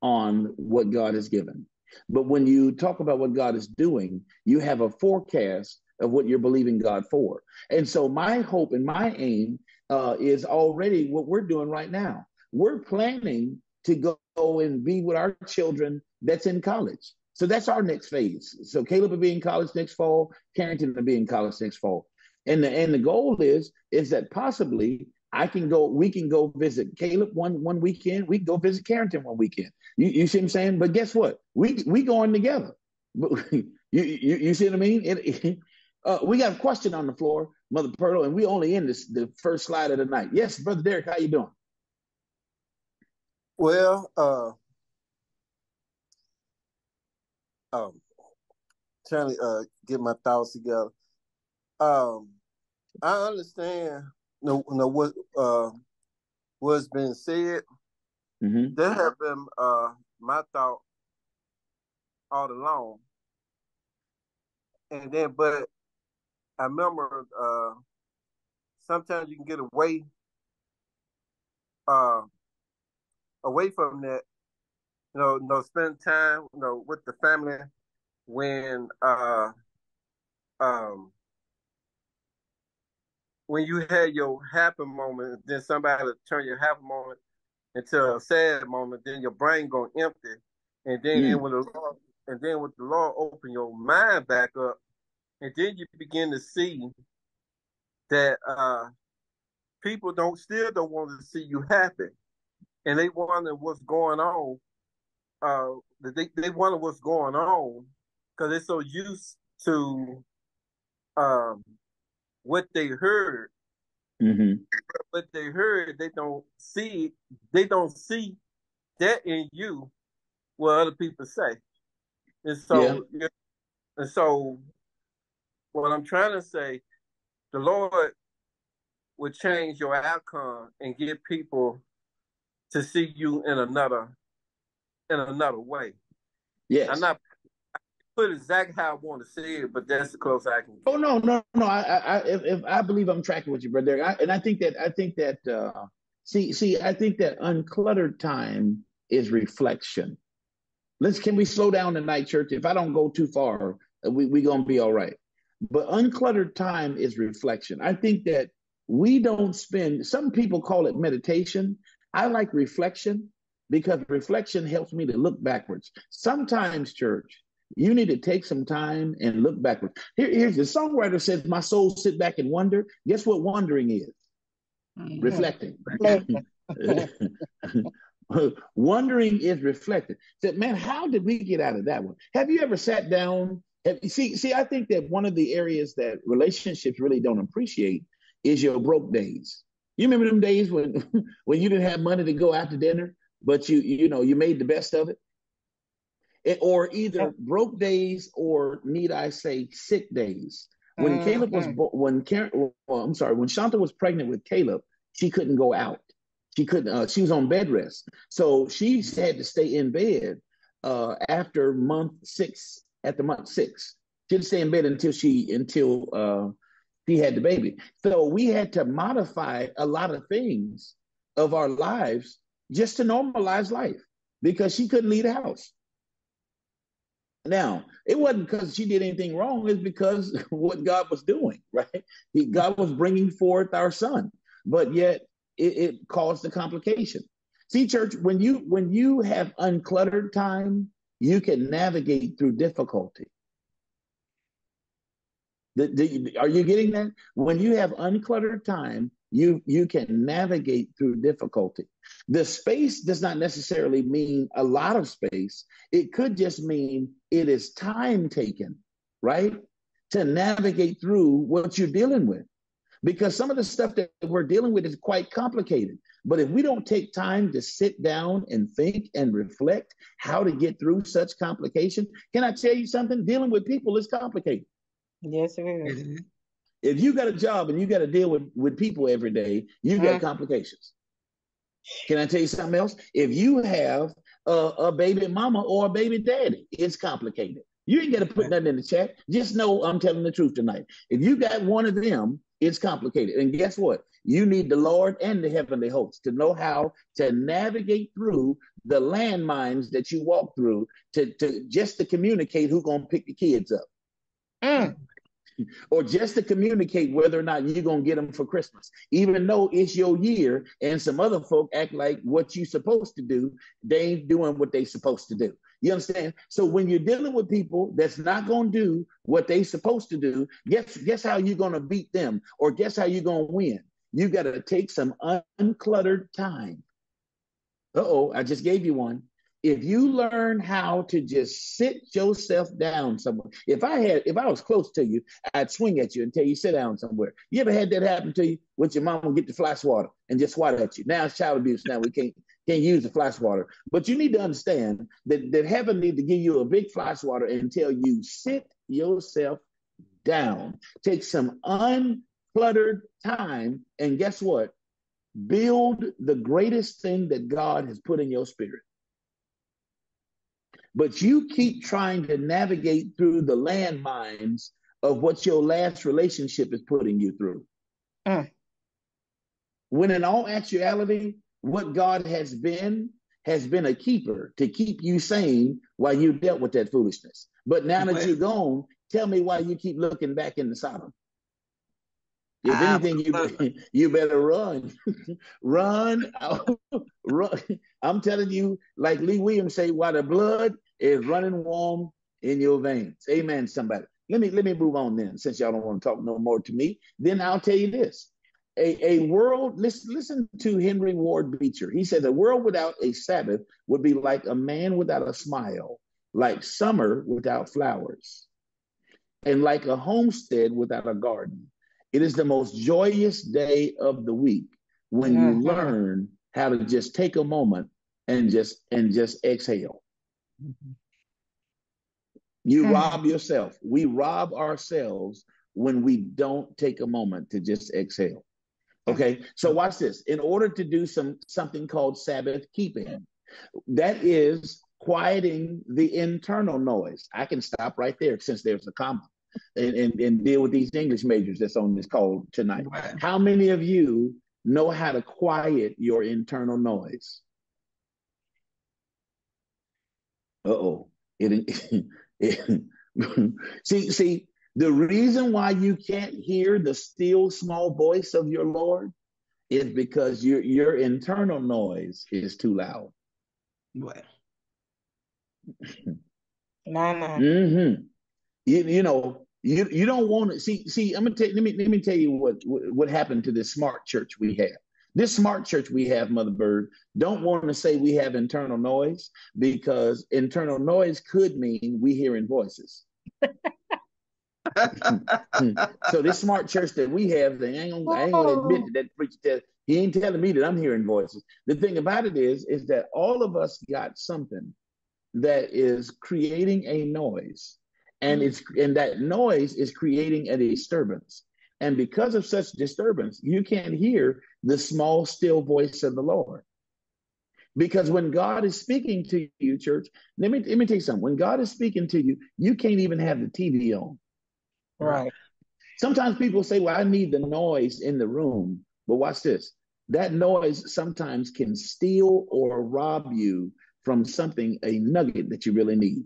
on what God has given. But when you talk about what God is doing, you have a forecast of what you're believing God for. And so, my hope and my aim uh, is already what we're doing right now. We're planning to go and be with our children that's in college. So that's our next phase. So Caleb will be in college next fall. Carrington will be in college next fall. And the and the goal is is that possibly I can go, we can go visit Caleb one one weekend. We can go visit Carrington one weekend. You, you see what I'm saying? But guess what? We we going together. you, you, you see what I mean? It, uh, we got a question on the floor, Mother Pearl, and we only in this the first slide of the night. Yes, Brother Derek, how you doing? Well, uh, um, trying to uh, get my thoughts together. Um, I understand know, know what uh, what's been said. Mm-hmm. That have been uh, my thought all along. And then, but I remember uh, sometimes you can get away uh, away from that. You know, you know, spend time, you know, with the family when uh, um, when you had your happy moment, then somebody turn your happy moment into a sad moment, then your brain go empty, and then mm. when the law, and then with the law open your mind back up, and then you begin to see that uh, people don't still don't want to see you happy, and they wonder what's going on. Uh, they they wonder what's going on because they're so used to um, what they heard. Mm-hmm. What they heard, they don't see. They don't see that in you. What other people say, and so, yeah. and so, what I'm trying to say, the Lord would change your outcome and get people to see you in another, in another way. Yes. I'm not put exactly how I want to say it, but that's the close I can. Get. Oh no, no, no! I, I, if, if I believe I'm tracking with you, brother, I, and I think that I think that uh, see, see, I think that uncluttered time is reflection. Let's can we slow down tonight, church? If I don't go too far, we we gonna be all right. But uncluttered time is reflection. I think that we don't spend. Some people call it meditation. I like reflection because reflection helps me to look backwards. Sometimes, church, you need to take some time and look backwards. Here, here's the songwriter says, My soul sit back and wonder. Guess what wondering is? Mm-hmm. Reflecting. wondering is reflecting. Said, man, how did we get out of that one? Have you ever sat down? See, see, I think that one of the areas that relationships really don't appreciate is your broke days. You remember them days when when you didn't have money to go out to dinner, but you you know you made the best of it it, or either broke days or need I say sick days. When mm-hmm. Caleb was when Karen, well, I'm sorry, when Shanta was pregnant with Caleb, she couldn't go out. She couldn't. Uh, she was on bed rest, so she had to stay in bed uh, after month six. At the month six, she to stay in bed until she until uh, she had the baby. So we had to modify a lot of things of our lives just to normalize life because she couldn't leave the house. Now, it wasn't because she did anything wrong, it's because what God was doing, right? He, God was bringing forth our son, but yet it, it caused the complication. See, church, when you when you have uncluttered time, you can navigate through difficulty. The, the, are you getting that? When you have uncluttered time, you you can navigate through difficulty. The space does not necessarily mean a lot of space. It could just mean it is time taken, right? To navigate through what you're dealing with. Because some of the stuff that we're dealing with is quite complicated. But if we don't take time to sit down and think and reflect how to get through such complication, can I tell you something? Dealing with people is complicated. Yes, it is. If you got a job and you got to deal with, with people every day, you got uh-huh. complications. Can I tell you something else? If you have a, a, baby mama or a baby daddy, it's complicated. You ain't got to put nothing in the chat. Just know I'm telling the truth tonight. If you got one of them, it's complicated. And guess what? You need the Lord and the heavenly hosts to know how to navigate through the landmines that you walk through to, to just to communicate who's gonna pick the kids up. Mm or just to communicate whether or not you're going to get them for Christmas, even though it's your year and some other folk act like what you're supposed to do, they ain't doing what they supposed to do. You understand? So when you're dealing with people that's not going to do what they supposed to do, guess guess how you're going to beat them or guess how you're going to win? You got to take some uncluttered time. Uh-oh, I just gave you one if you learn how to just sit yourself down somewhere, if I had, if I was close to you, I'd swing at you and tell you sit down somewhere. You ever had that happen to you? With your mom will get the flash water and just swat at you. Now it's child abuse. Now we can't can't use the flash water. But you need to understand that, that heaven need to give you a big flash water and tell you sit yourself down. Take some uncluttered time, and guess what? Build the greatest thing that God has put in your spirit. But you keep trying to navigate through the landmines of what your last relationship is putting you through. Mm. When in all actuality, what God has been has been a keeper to keep you sane while you dealt with that foolishness. But now that you're gone, tell me why you keep looking back in the Sodom. If ah, anything, you you better run, run, run. I'm telling you, like Lee Williams say, while the blood is running warm in your veins. Amen. Somebody. Let me let me move on then, since y'all don't want to talk no more to me. Then I'll tell you this: a, a world. Listen, listen to Henry Ward Beecher. He said, "A world without a Sabbath would be like a man without a smile, like summer without flowers, and like a homestead without a garden." It is the most joyous day of the week when mm-hmm. you learn how to just take a moment and just and just exhale. Mm-hmm. You mm-hmm. rob yourself. We rob ourselves when we don't take a moment to just exhale. Okay, so watch this. In order to do some something called Sabbath keeping, that is quieting the internal noise. I can stop right there since there's a comma and, and, and deal with these English majors that's on this call tonight. Right. How many of you know how to quiet your internal noise? Uh-oh. It, it, see, see, the reason why you can't hear the still small voice of your Lord is because your your internal noise is too loud. What? nah, nah. Mm-hmm. You, you know, you you don't want to see see. I'm gonna tell, let me let me tell you what, what happened to this smart church we have. This smart church we have, Mother Bird, don't want to say we have internal noise because internal noise could mean we hearing voices. so this smart church that we have, they ain't gonna, I ain't gonna admit that, that preacher that he ain't telling me that I'm hearing voices. The thing about it is, is that all of us got something that is creating a noise and mm. it's and that noise is creating a disturbance. And because of such disturbance you can't hear the small still voice of the lord. Because when god is speaking to you church let me let me tell you something. When god is speaking to you you can't even have the tv on. Right. Sometimes people say well i need the noise in the room. But watch this. That noise sometimes can steal or rob you from something a nugget that you really need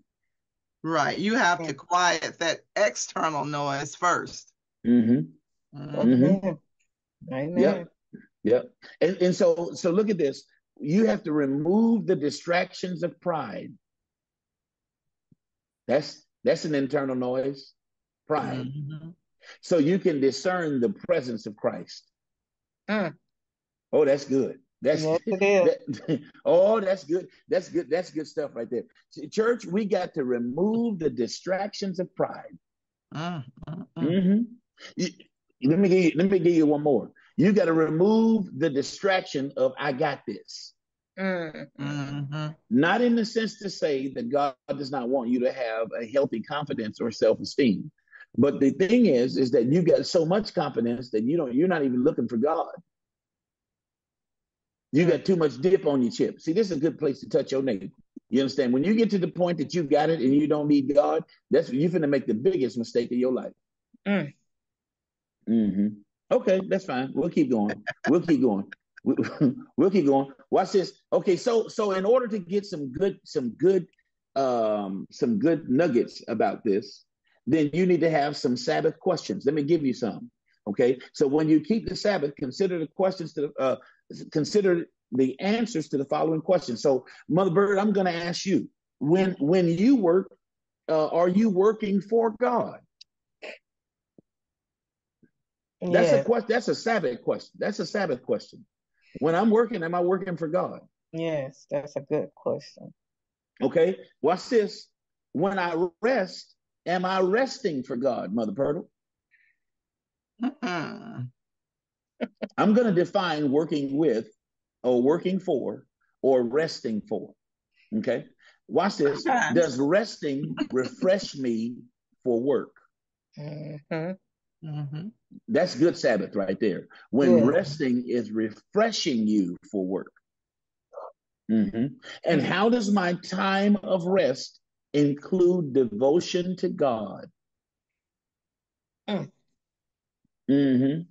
Right. You have to quiet that external noise 1st mm-hmm. mm-hmm. Amen. Yep. Yep. And, and so so look at this. You have to remove the distractions of pride. That's that's an internal noise. Pride. Mm-hmm. So you can discern the presence of Christ. Mm. Oh, that's good. That's yes, that, oh, that's good. That's good. That's good stuff right there. Church, we got to remove the distractions of pride. Uh, uh, uh. Mm-hmm. You, let me give you, let me give you one more. You got to remove the distraction of I got this. Mm-hmm. Not in the sense to say that God does not want you to have a healthy confidence or self esteem, But the thing is, is that you got so much confidence that you don't, you're not even looking for God. You got too much dip on your chip. See, this is a good place to touch your neighbor. You understand? When you get to the point that you got it and you don't need God, that's you're gonna make the biggest mistake of your life. Mm. Mm-hmm. Okay, that's fine. We'll keep going. We'll keep going. We'll keep going. Watch this. Okay, so so in order to get some good some good um some good nuggets about this, then you need to have some Sabbath questions. Let me give you some. Okay, so when you keep the Sabbath, consider the questions to uh, consider the answers to the following questions. So, Mother Bird, I'm going to ask you: when when you work, uh, are you working for God? That's a question. That's a Sabbath question. That's a Sabbath question. When I'm working, am I working for God? Yes, that's a good question. Okay, watch this. When I rest, Am I resting for God, Mother Purtle? I'm going to define working with or working for or resting for. Okay. Watch this. Does resting refresh me for work? Mm-hmm. Mm-hmm. That's good Sabbath right there. When yeah. resting is refreshing you for work. Mm-hmm. And how does my time of rest include devotion to God. Mm. Mm-hmm.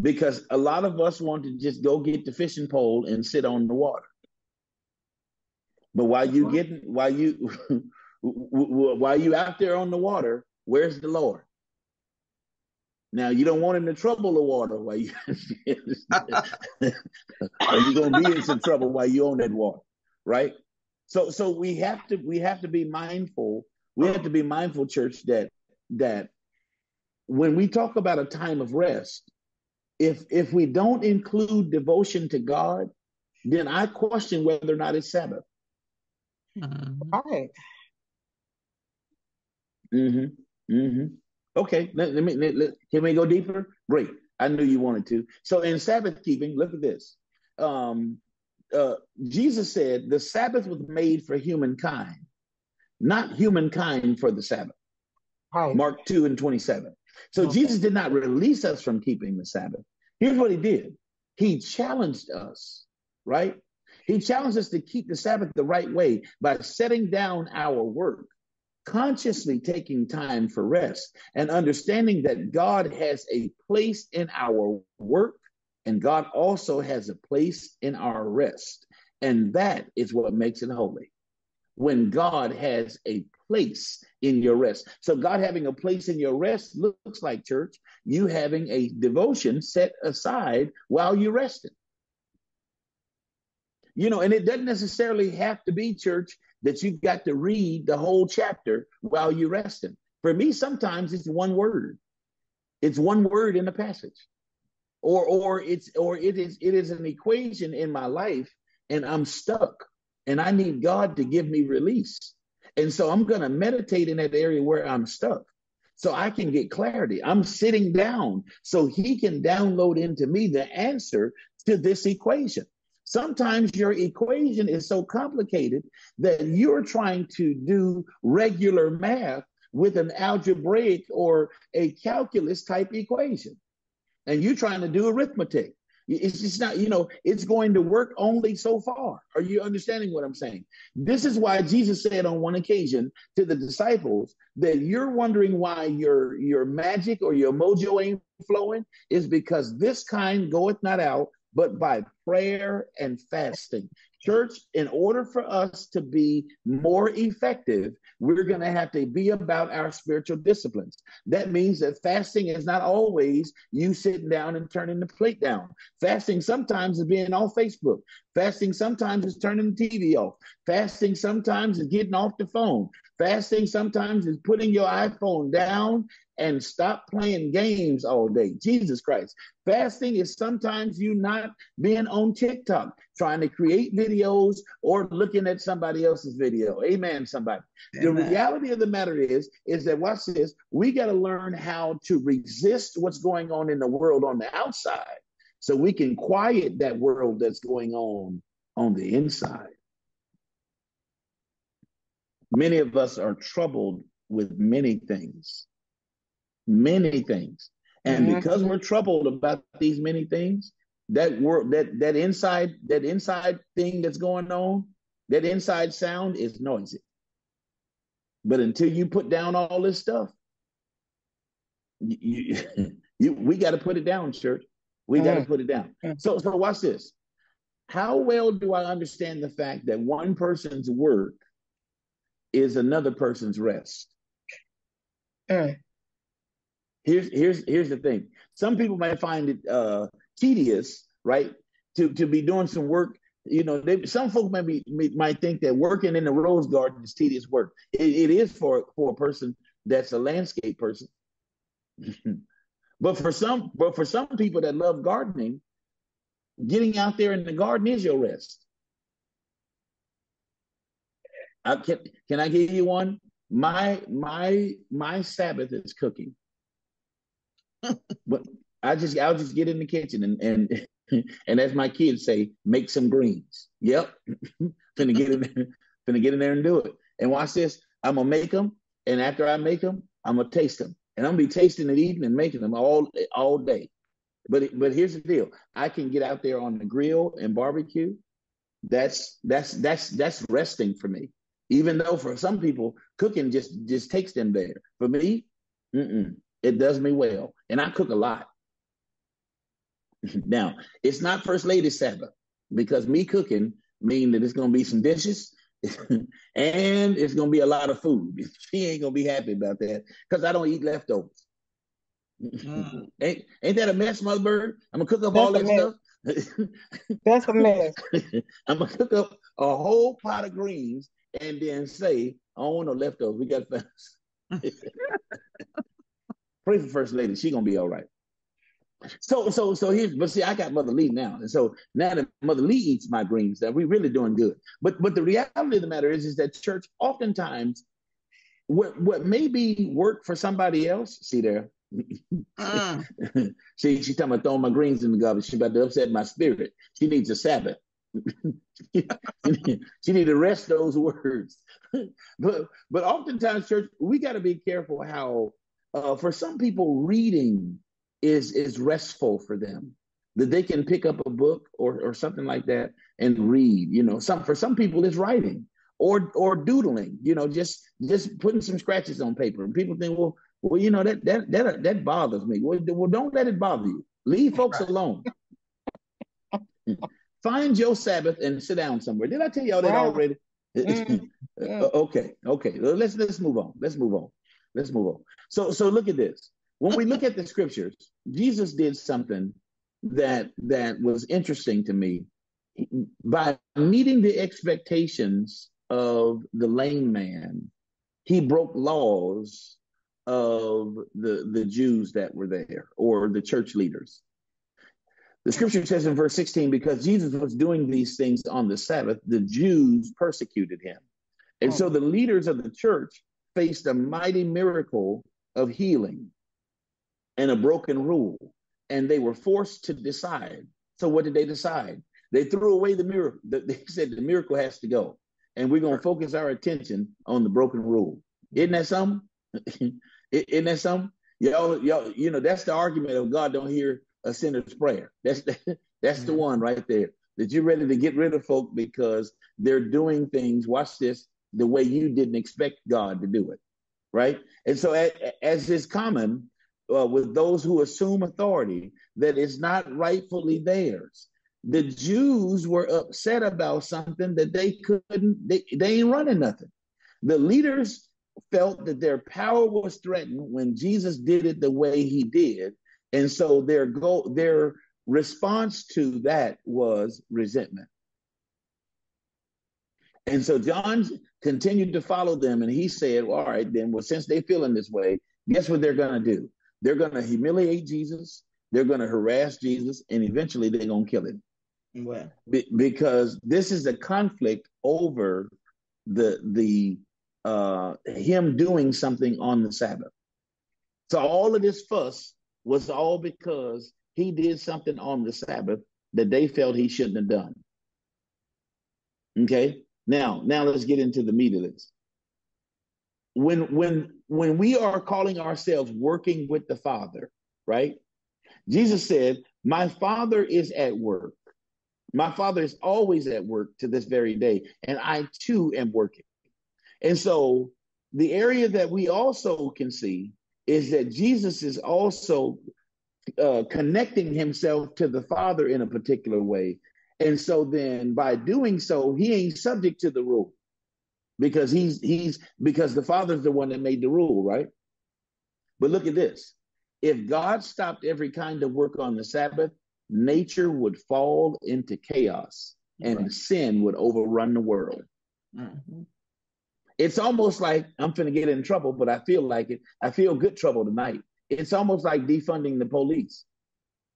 Because a lot of us want to just go get the fishing pole and sit on the water. But while you getting while you while you out there on the water, where's the Lord? Now you don't want him to trouble the water while you are you gonna be in some trouble while you're on that water, right? So so we have to we have to be mindful. We have to be mindful, church, that that when we talk about a time of rest, if if we don't include devotion to God, then I question whether or not it's Sabbath. Mm-hmm. Right. Mm-hmm. Mm-hmm. Okay. Let, let me let, let, can we go deeper? Great. I knew you wanted to. So in Sabbath keeping, look at this. Um, uh, Jesus said the Sabbath was made for humankind, not humankind for the Sabbath. Right. Mark 2 and 27. So okay. Jesus did not release us from keeping the Sabbath. Here's what he did he challenged us, right? He challenged us to keep the Sabbath the right way by setting down our work, consciously taking time for rest, and understanding that God has a place in our work and God also has a place in our rest. And that is what makes it holy. When God has a place in your rest. So, God having a place in your rest looks like, church, you having a devotion set aside while you're resting. You know, and it doesn't necessarily have to be, church, that you've got to read the whole chapter while you're resting. For me, sometimes it's one word. It's one word in the passage or or it's or it is it is an equation in my life and I'm stuck and I need God to give me release. And so I'm going to meditate in that area where I'm stuck so I can get clarity. I'm sitting down so he can download into me the answer to this equation. Sometimes your equation is so complicated that you're trying to do regular math with an algebraic or a calculus type equation and you're trying to do arithmetic. It's just not, you know, it's going to work only so far. Are you understanding what I'm saying? This is why Jesus said on one occasion to the disciples that you're wondering why your your magic or your mojo ain't flowing is because this kind goeth not out but by prayer and fasting. Church, in order for us to be more effective, we're going to have to be about our spiritual disciplines. That means that fasting is not always you sitting down and turning the plate down. Fasting sometimes is being on Facebook. Fasting sometimes is turning the TV off. Fasting sometimes is getting off the phone. Fasting sometimes is putting your iPhone down and stop playing games all day. Jesus Christ. Fasting is sometimes you not being on TikTok, trying to create videos or looking at somebody else's video. Amen, somebody. Amen. The reality of the matter is, is that watch this, we got to learn how to resist what's going on in the world on the outside so we can quiet that world that's going on on the inside. Many of us are troubled with many things many things. And mm-hmm. because we're troubled about these many things, that work that that inside that inside thing that's going on, that inside sound is noisy. But until you put down all this stuff, you, you, you we got to put it down, church. We mm-hmm. got to put it down. Mm-hmm. So so watch this. How well do I understand the fact that one person's work is another person's rest? Mm. Here's here's here's the thing. Some people might find it uh, tedious, right, to to be doing some work. You know, they, some folks might be might think that working in the rose garden is tedious work. it, it is for for a person that's a landscape person. but for some, but for some people that love gardening, getting out there in the garden is your rest. I can can I give you one? My my my Sabbath is cooking. but I just I'll just get in the kitchen and and and as my kids say, make some greens. Yep, gonna get in there, gonna get in there and do it. And watch this. I'm gonna make them, and after I make them, I'm gonna taste them, and I'm gonna be tasting and eating and making them all all day. But but here's the deal: I can get out there on the grill and barbecue. That's that's that's that's resting for me. Even though for some people, cooking just just takes them there. For me, it does me well, and I cook a lot. now it's not First Lady Sabbath because me cooking mean that it's going to be some dishes. and it's gonna be a lot of food. She ain't gonna be happy about that because I don't eat leftovers. Mm. ain't, ain't that a mess, Mother Bird? I'm gonna cook up That's all that mess. stuff. That's a mess. I'm gonna cook up a whole pot of greens and then say, I don't want no leftovers. We got fast. Pray for First Lady. She gonna be all right. So so so here's but see I got Mother Lee now. And so now that Mother Lee eats my greens, that we really doing good. But but the reality of the matter is is that church oftentimes what what maybe work for somebody else, see there, Mm. she she talking about throwing my greens in the garbage. She about to upset my spirit. She needs a Sabbath. She need to rest those words. but but oftentimes, church, we got to be careful how uh, for some people reading is is restful for them. That they can pick up a book or or something like that and read. You know, some for some people it's writing or or doodling. You know, just just putting some scratches on paper. And people think, well, well, you know that that that that bothers me. Well, well don't let it bother you. Leave folks alone. Find your Sabbath and sit down somewhere. Did I tell y'all that already? Uh, okay, okay. Let's let's move on. Let's move on. Let's move on. So so look at this. When we look at the scriptures, Jesus did something that that was interesting to me by meeting the expectations of the lame man. He broke laws of the, the Jews that were there or the church leaders. The scripture says in verse 16, because Jesus was doing these things on the Sabbath, the Jews persecuted him. And oh. so the leaders of the church faced a mighty miracle of healing and a broken rule. And they were forced to decide. So what did they decide? They threw away the miracle. They said the miracle has to go. And we're going to focus our attention on the broken rule. Isn't that something? Isn't that something? Y'all, y'all, you know, that's the argument of God don't hear a sinner's prayer. That's the, that's mm-hmm. the one right there. That you're ready to get rid of folk because they're doing things, watch this, the way you didn't expect God to do it. Right? And so as, as is common uh, with those who assume authority, that is not rightfully theirs. The Jews were upset about something that they couldn't, they, they ain't running nothing. The leaders felt that their power was threatened when Jesus did it the way he did. And so their goal, their response to that was resentment. And so John continued to follow them and he said, well, all right, then, well, since they're feeling this way, guess what they're going to do? They're going to humiliate Jesus. They're going to harass Jesus and eventually they're going to kill him. Well, Be- because this is a conflict over the, the uh, him doing something on the Sabbath. So all of this fuss was all because he did something on the Sabbath that they felt he shouldn't have done. Okay. Now, now let's get into the meat of this. When when when we are calling ourselves working with the Father, right? Jesus said, My Father is at work. My Father is always at work to this very day, and I too am working. And so the area that we also can see is that Jesus is also uh, connecting himself to the Father in a particular way. And so then by doing so, he ain't subject to the rule because he's he's because the Father's the one that made the rule, right? But look at this. If God stopped every kind of work on the Sabbath, nature would fall into chaos and right. sin would overrun the world. Mm-hmm. It's almost like I'm going to get in trouble, but I feel like it. I feel good trouble tonight. It's almost like defunding the police.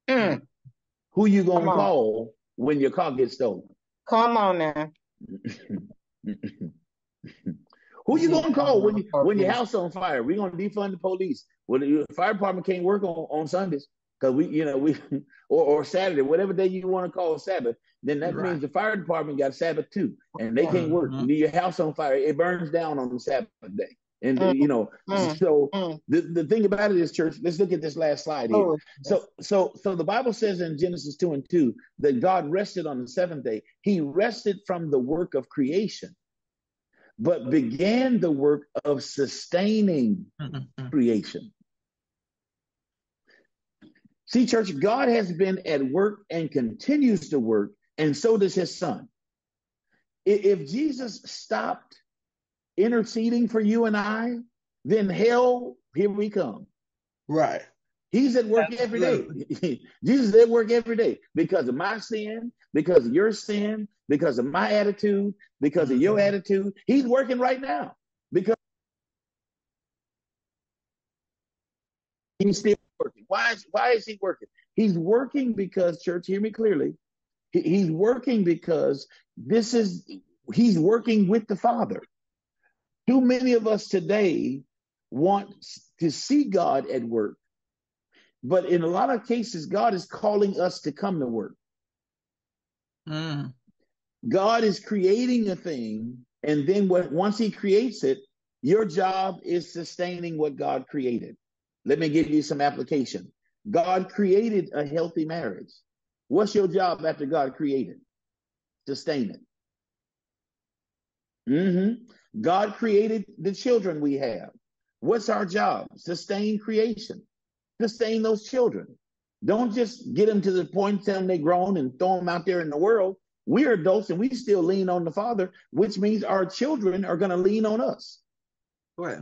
Mm. Who you gonna call when your car gets stolen? Come on now. Who you gonna call when you, when your house on fire? We gonna defund the police. Well, the fire department can't work on, on Sundays because we, you know, we or, or Saturday, whatever day you want to call Sabbath. Then that right. means the fire department got Sabbath too, and they can't work. Mm-hmm. Your house on fire, it burns down on the Sabbath day. And mm-hmm. you know, mm-hmm. so mm. the, the thing about it is, church. Let's look at this last slide here. Oh, so, so, so the Bible says in Genesis two and two that God rested on the seventh day. He rested from the work of creation, but began the work of sustaining mm-hmm. creation. See, church, God has been at work and continues to work, and so does His Son. If Jesus stopped interceding for you and I, then hell, here we come. Right. He's at work Absolutely. every day. Jesus is at work every day because of my sin, because of your sin, because of my attitude, because of your mm-hmm. attitude. He's working right now because he's still working. Why is, why is he working? He's working because, church, hear me clearly. He, he's working because this is, he's working with the Father. Too many of us today want to see God at work, but in a lot of cases, God is calling us to come to work. Mm. God is creating a thing, and then what, once He creates it, your job is sustaining what God created. Let me give you some application. God created a healthy marriage. What's your job after God created? Sustain it. Mm-hmm. God created the children we have. What's our job? Sustain creation. Sustain those children. Don't just get them to the point tell them they're grown and throw them out there in the world. We're adults and we still lean on the Father, which means our children are going to lean on us. Right.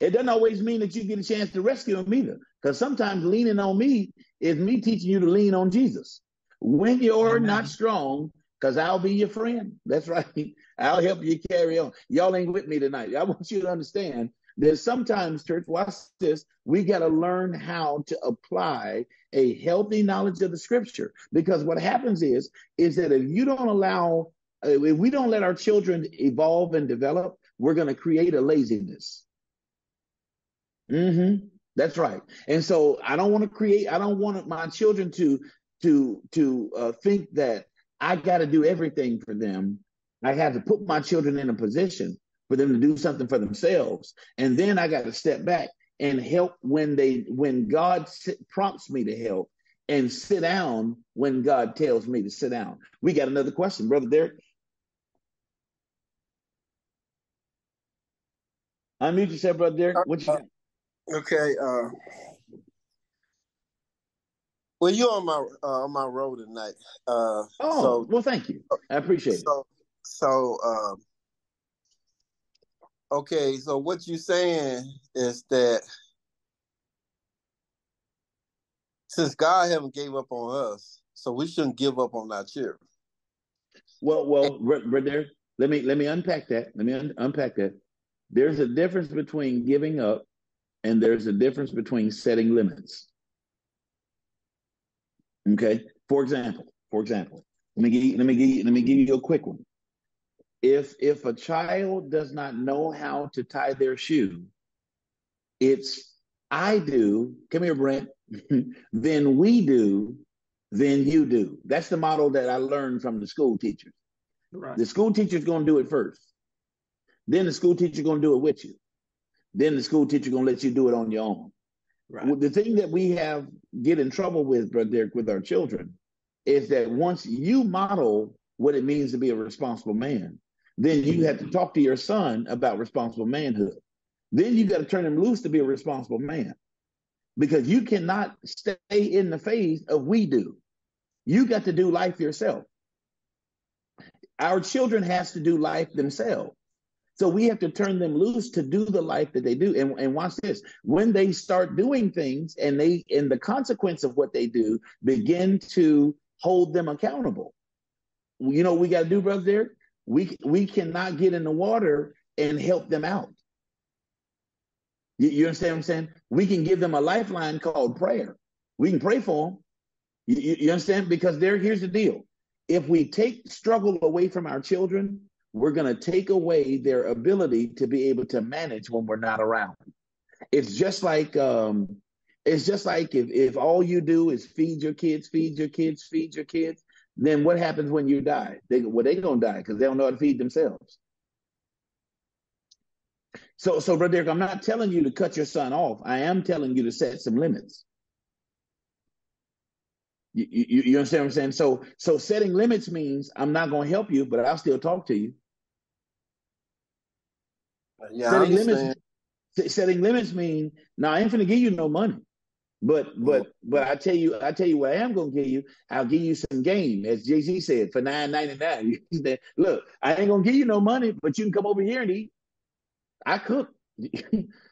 It doesn't always mean that you get a chance to rescue them either, because sometimes leaning on me is me teaching you to lean on Jesus. When you're Amen. not strong, because I'll be your friend. That's right. I'll help you carry on. Y'all ain't with me tonight. I want you to understand that sometimes, church, watch this, we got to learn how to apply a healthy knowledge of the scripture. Because what happens is, is that if you don't allow, if we don't let our children evolve and develop, we're going to create a laziness. Mm-hmm. That's right. And so I don't want to create, I don't want my children to, to, to uh, think that I got to do everything for them. I have to put my children in a position for them to do something for themselves. And then I got to step back and help when they when God prompts me to help and sit down when God tells me to sit down. We got another question, brother Derek. Unmute yourself, brother Derek. What you uh, Okay, uh well, you're on my uh, on my road tonight. Uh, oh, so, well, thank you. I appreciate so, it. So, um, okay, so what you're saying is that since God haven't gave up on us, so we shouldn't give up on our children. Well, well, brother, let me let me unpack that. Let me un- unpack that. There's a difference between giving up, and there's a difference between setting limits. Okay. For example, for example, let me give you, let me give you, let me give you a quick one. If if a child does not know how to tie their shoe, it's I do. Come here, Brent. then we do. Then you do. That's the model that I learned from the school teachers. Right. The school teacher's going to do it first. Then the school teacher's going to do it with you. Then the school teacher gonna let you do it on your own. Right. The thing that we have get in trouble with, Brother Derek, with our children, is that once you model what it means to be a responsible man, then you have to talk to your son about responsible manhood. Then you got to turn him loose to be a responsible man, because you cannot stay in the phase of we do. You got to do life yourself. Our children has to do life themselves. So we have to turn them loose to do the life that they do. And, and watch this. When they start doing things and they and the consequence of what they do begin to hold them accountable. You know we got to do, brother Derek? We we cannot get in the water and help them out. You, you understand what I'm saying? We can give them a lifeline called prayer. We can pray for them. You, you understand? Because there, here's the deal. If we take struggle away from our children, we're going to take away their ability to be able to manage when we're not around. It's just like um, it's just like if, if all you do is feed your kids, feed your kids, feed your kids, then what happens when you die? They well, they're gonna die because they don't know how to feed themselves. So, so, Brother Derek, I'm not telling you to cut your son off. I am telling you to set some limits. You, you, you understand what I'm saying? So, so setting limits means I'm not going to help you, but I'll still talk to you. Yeah, setting limits. Setting limits mean now I ain't gonna give you no money, but but but I tell you I tell you what I am gonna give you. I'll give you some game, as Jay Z said, for nine ninety nine. Look, I ain't gonna give you no money, but you can come over here and eat. I cook. you,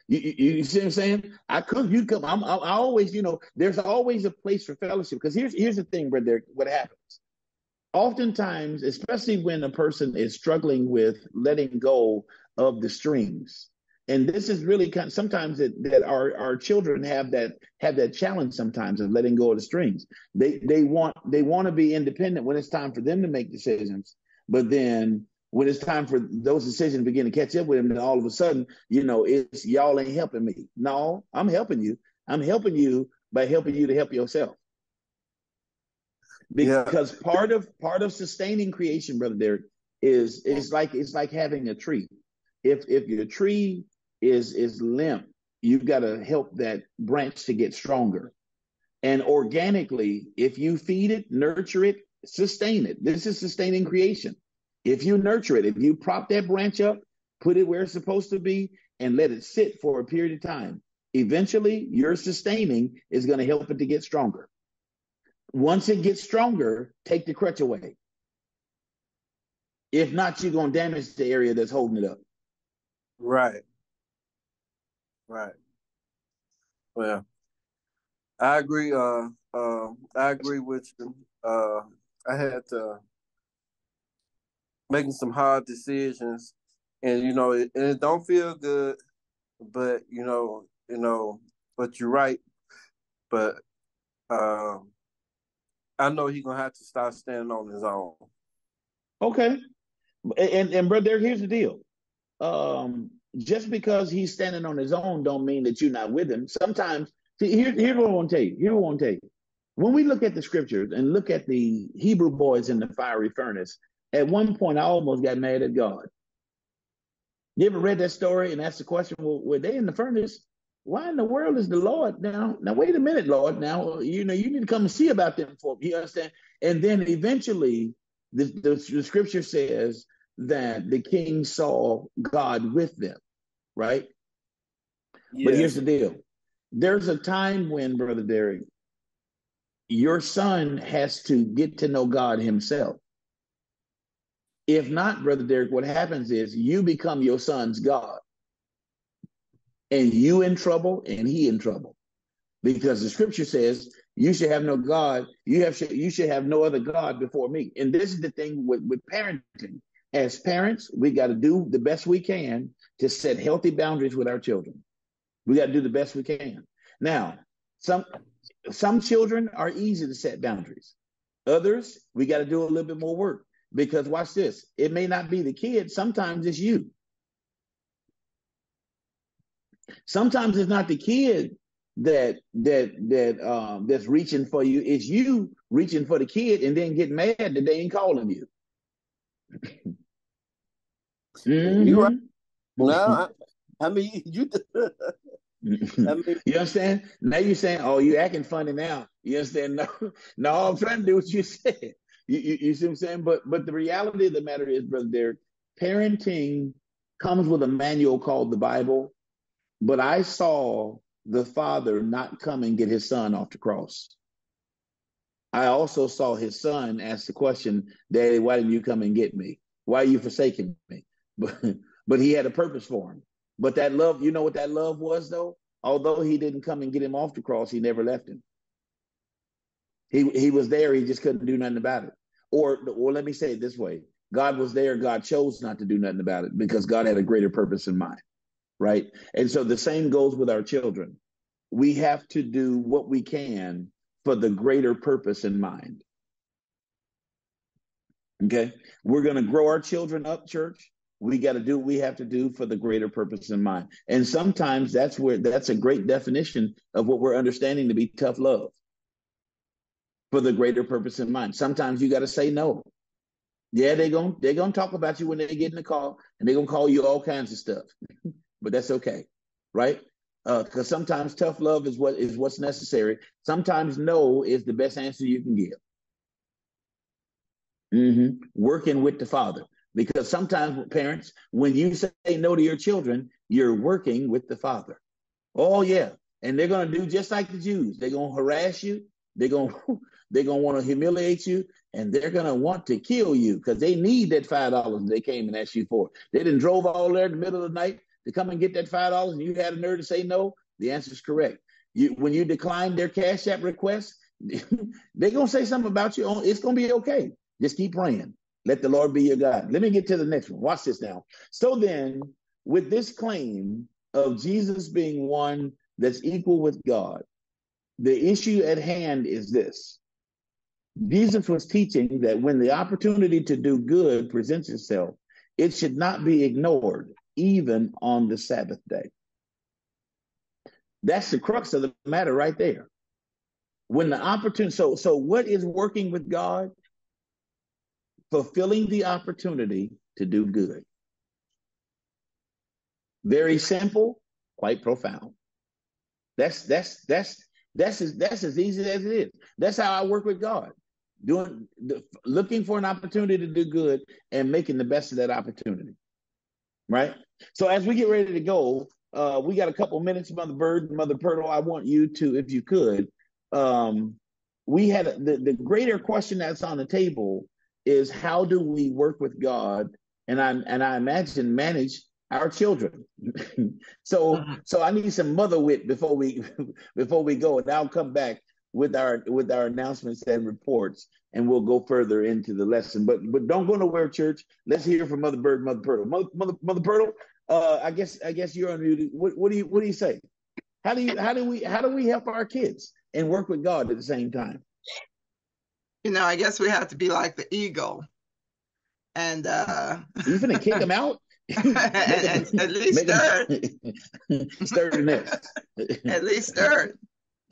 you, you, see what I'm saying? I cook. You come. I'm, I, I always, you know, there's always a place for fellowship. Because here's here's the thing, brother. What happens? Oftentimes, especially when a person is struggling with letting go of the strings, and this is really kind of, sometimes that, that our, our children have that have that challenge sometimes of letting go of the strings. They they want they want to be independent when it's time for them to make decisions, but then when it's time for those decisions to begin to catch up with them, then all of a sudden, you know, it's y'all ain't helping me. No, I'm helping you. I'm helping you by helping you to help yourself. Because yeah. part of part of sustaining creation, brother Derek, is is like it's like having a tree. If if your tree is is limp, you've got to help that branch to get stronger. And organically, if you feed it, nurture it, sustain it. This is sustaining creation. If you nurture it, if you prop that branch up, put it where it's supposed to be, and let it sit for a period of time, eventually your sustaining is going to help it to get stronger. Once it gets stronger, take the crutch away. If not, you're going to damage the area that's holding it up. Right. Right. Well, I agree. Uh, uh, I agree with you. Uh, I had to making some hard decisions, and you know, it, and it don't feel good, but you know, you know, but you're right. But um, I know he's gonna have to start standing on his own. Okay, and and brother, here's the deal. Um, just because he's standing on his own, don't mean that you're not with him. Sometimes, see, here, here's what I want to tell you. Here's what I want to tell you. When we look at the scriptures and look at the Hebrew boys in the fiery furnace, at one point, I almost got mad at God. You ever read that story and asked the question, well, were they in the furnace? Why in the world is the Lord now? Now, wait a minute, Lord. Now, you know, you need to come and see about them for me. You understand? And then eventually, the, the, the scripture says that the king saw God with them, right? But here's the deal there's a time when, Brother Derek, your son has to get to know God himself. If not, Brother Derek, what happens is you become your son's God. And you in trouble and he in trouble. Because the scripture says you should have no God, you have you should have no other God before me. And this is the thing with, with parenting. As parents, we got to do the best we can to set healthy boundaries with our children. We got to do the best we can. Now, some some children are easy to set boundaries. Others, we got to do a little bit more work. Because watch this, it may not be the kid, sometimes it's you. Sometimes it's not the kid that that that um that's reaching for you, it's you reaching for the kid and then getting mad that they ain't calling you. Mm-hmm. You right. No, I, I mean, you. I mean, you understand? Now you're saying, "Oh, you acting funny now." You understand? No, no, I'm trying to do what you said. You, you, you see what I'm saying? But but the reality of the matter is, brother, there, parenting comes with a manual called the Bible. But I saw the father not come and get his son off the cross. I also saw his son ask the question, Daddy, why didn't you come and get me? Why are you forsaking me? But but he had a purpose for him. But that love, you know what that love was though? Although he didn't come and get him off the cross, he never left him. He he was there, he just couldn't do nothing about it. Or or let me say it this way. God was there, God chose not to do nothing about it because God had a greater purpose in mind. Right? And so the same goes with our children. We have to do what we can for the greater purpose in mind. Okay? We're going to grow our children up, church we got to do what we have to do for the greater purpose in mind. And sometimes that's where that's a great definition of what we're understanding to be tough love for the greater purpose in mind. Sometimes you got to say no. Yeah, they're gonna they're to talk about you when they get in the car and they're to call you all kinds of stuff. but that's okay. Right? Because uh, sometimes tough love is what is what's necessary. Sometimes no is the best answer you can give. Mm-hmm. Working with the Father. Because sometimes, parents, when you say no to your children, you're working with the Father. Oh, yeah. And they're going to do just like the Jews. They're going to harass you. They're going to, they're to want to humiliate you. And they're going to want to kill you because they need that $5 they came and asked you for. They didn't drove all there in the middle of the night to come and get that $5 and you had a nerve to say no. The answer is correct. You, when you decline their cash app request, they're going to say something about you. Oh, it's going to be okay. Just keep praying. Let the Lord be your God. Let me get to the next one. Watch this now. So then, with this claim of Jesus being one that's equal with God, the issue at hand is this. Jesus was teaching that when the opportunity to do good presents itself, it should not be ignored, even on the Sabbath day. That's the crux of the matter right there. When the opportunity, so so what is working with God? Fulfilling the opportunity to do good. Very simple, quite profound. That's that's that's that's as that's as easy as it is. That's how I work with God. Doing looking for an opportunity to do good and making the best of that opportunity. Right? So as we get ready to go, uh, we got a couple minutes, Mother Bird Mother Pirtle. I want you to, if you could, um, we had a, the, the greater question that's on the table is how do we work with God and I and I imagine manage our children. so so I need some mother wit before we before we go, and I'll come back with our with our announcements and reports, and we'll go further into the lesson. But but don't go nowhere, church. Let's hear from Mother Bird, Mother Pirtle, Mother Mother, Mother Pirtle. Uh, I guess I guess you're unmuted. What, what do you what do you say? How do you how do we how do we help our kids and work with God at the same time? You know, I guess we have to be like the eagle. And uh you gonna kick him out? and, and, at least third. stir the nest. at least third.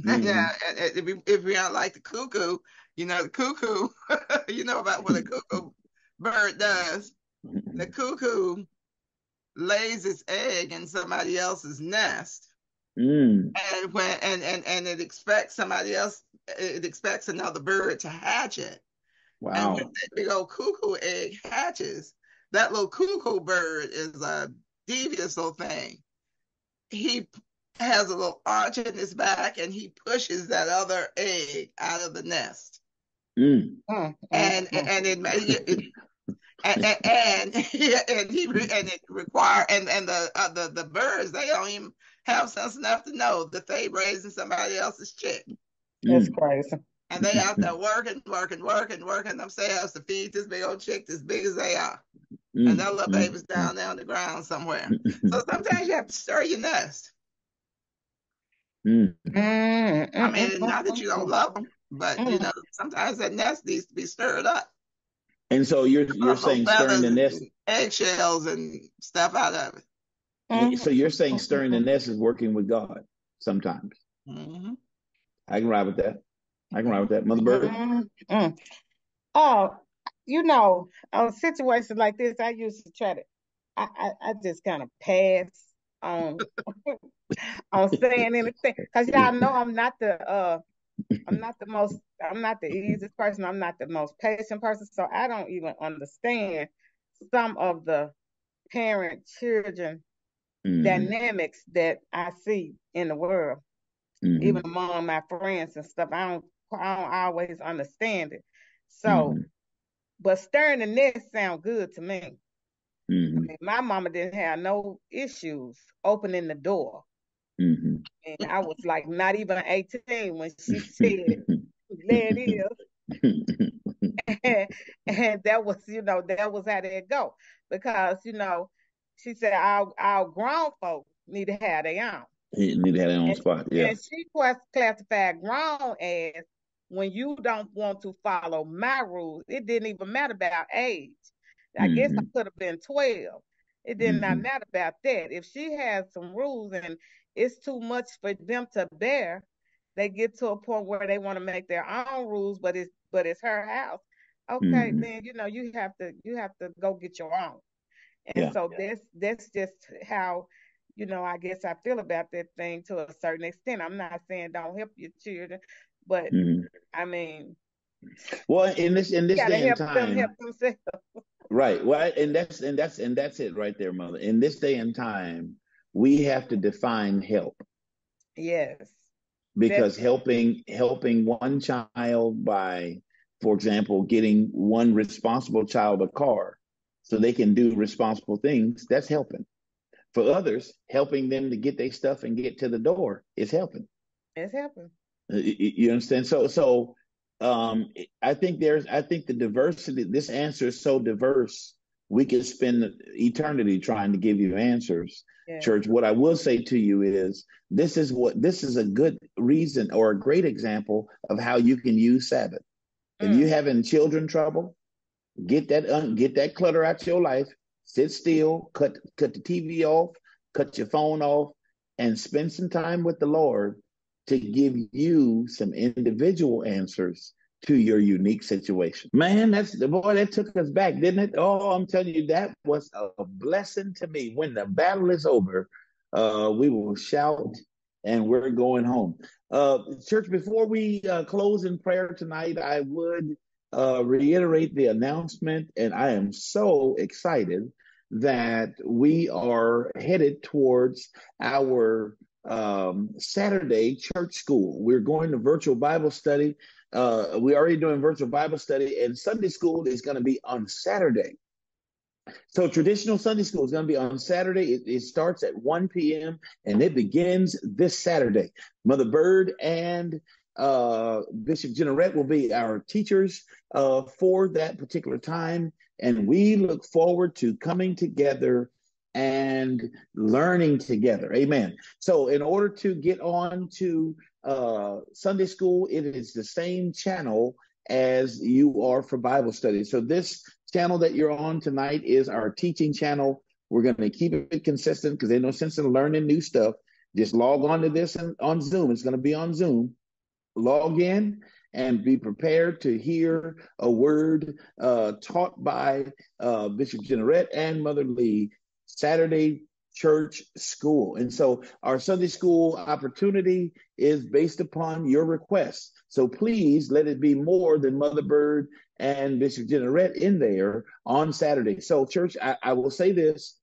Mm-hmm. Yeah, if, we, if we aren't like the cuckoo, you know, the cuckoo, you know about what a cuckoo bird does. The cuckoo lays its egg in somebody else's nest. Mm. And when and, and and it expects somebody else it expects another bird to hatch it. Wow. And when that big old cuckoo egg hatches, that little cuckoo bird is a devious little thing. He has a little arch in his back and he pushes that other egg out of the nest. Mm. Mm, and, mm, and it, it and and and, and he and it require and and the uh, the the birds they don't even have sense enough to know that they raising somebody else's chick. That's mm. crazy. And they out there working, working, working, working themselves to feed this big old chick as big as they are. Mm. And that little mm. baby's down there on the ground somewhere. so sometimes you have to stir your nest. Mm. I mean, not that you don't love them, but you know, sometimes that nest needs to be stirred up. And so you're you're saying stirring the nest, eggshells and stuff out of it. So you're saying stirring the nest is working with God sometimes. Mm-hmm. I can ride with that. I can ride with that. Mother Bird. Mm-hmm. Oh, you know, on situations like this, I used to try to, I, I, I just kind of pass on on saying anything because y'all know I'm not the uh I'm not the most I'm not the easiest person. I'm not the most patient person. So I don't even understand some of the parent children mm-hmm. dynamics that I see in the world. Mm-hmm. Even among my friends and stuff. I don't I don't always understand it. So mm-hmm. but stirring the nest sound good to me. Mm-hmm. I mean, my mama didn't have no issues opening the door. Mm-hmm. And I was like not even 18 when she said, there it is. and, and that was, you know, that was how it go. Because, you know, she said our our grown folks need to have their own. He need to have their own and, spot. Yeah. And she classified grown as when you don't want to follow my rules. It didn't even matter about age. I mm-hmm. guess I could have been 12. It did mm-hmm. not matter about that. If she has some rules and it's too much for them to bear, they get to a point where they want to make their own rules, but it's but it's her house. Okay, mm-hmm. then you know you have to you have to go get your own. And yeah. so that's that's just how you know I guess I feel about that thing to a certain extent. I'm not saying don't help your children, but mm-hmm. I mean, well, in this in this day and time, help right? Well, and that's and that's and that's it right there, mother. In this day and time, we have to define help. Yes. Because that's- helping helping one child by, for example, getting one responsible child a car so they can do responsible things, that's helping. For others, helping them to get their stuff and get to the door is helping. It's helping. Uh, you understand? So, so um, I think there's, I think the diversity. This answer is so diverse. We could spend eternity trying to give you answers, yeah. church. What I will say to you is, this is what this is a good reason or a great example of how you can use Sabbath. Mm. If you having children trouble, Get that un, get that clutter out your life. Sit still. Cut cut the TV off. Cut your phone off, and spend some time with the Lord to give you some individual answers to your unique situation. Man, that's the boy that took us back, didn't it? Oh, I'm telling you, that was a blessing to me. When the battle is over, uh, we will shout and we're going home. Uh, church, before we uh, close in prayer tonight, I would uh, reiterate the announcement, and I am so excited that we are headed towards our um, Saturday church school. We're going to virtual Bible study. Uh, we're already doing virtual Bible study, and Sunday school is going to be on Saturday. So traditional Sunday school is going to be on Saturday. It, it, starts at 1 p.m. and it begins this Saturday. Mother Bird and uh, Bishop Generette will be our teachers uh, for that particular time. And we look forward to coming together and learning together. Amen. So, in order to get on to uh, Sunday school, it is the same channel as you are for Bible study. So, this channel that you're on tonight is our teaching channel. We're going to keep it consistent because there's no sense in learning new stuff. Just log on to this and on Zoom. It's going to be on Zoom log in and be prepared to hear a word uh, taught by uh, Bishop Generette and Mother Lee Saturday church school. And so our Sunday school opportunity is based upon your requests. So please let it be more than Mother Bird and Bishop Generette in there on Saturday. So, church, I, I will say this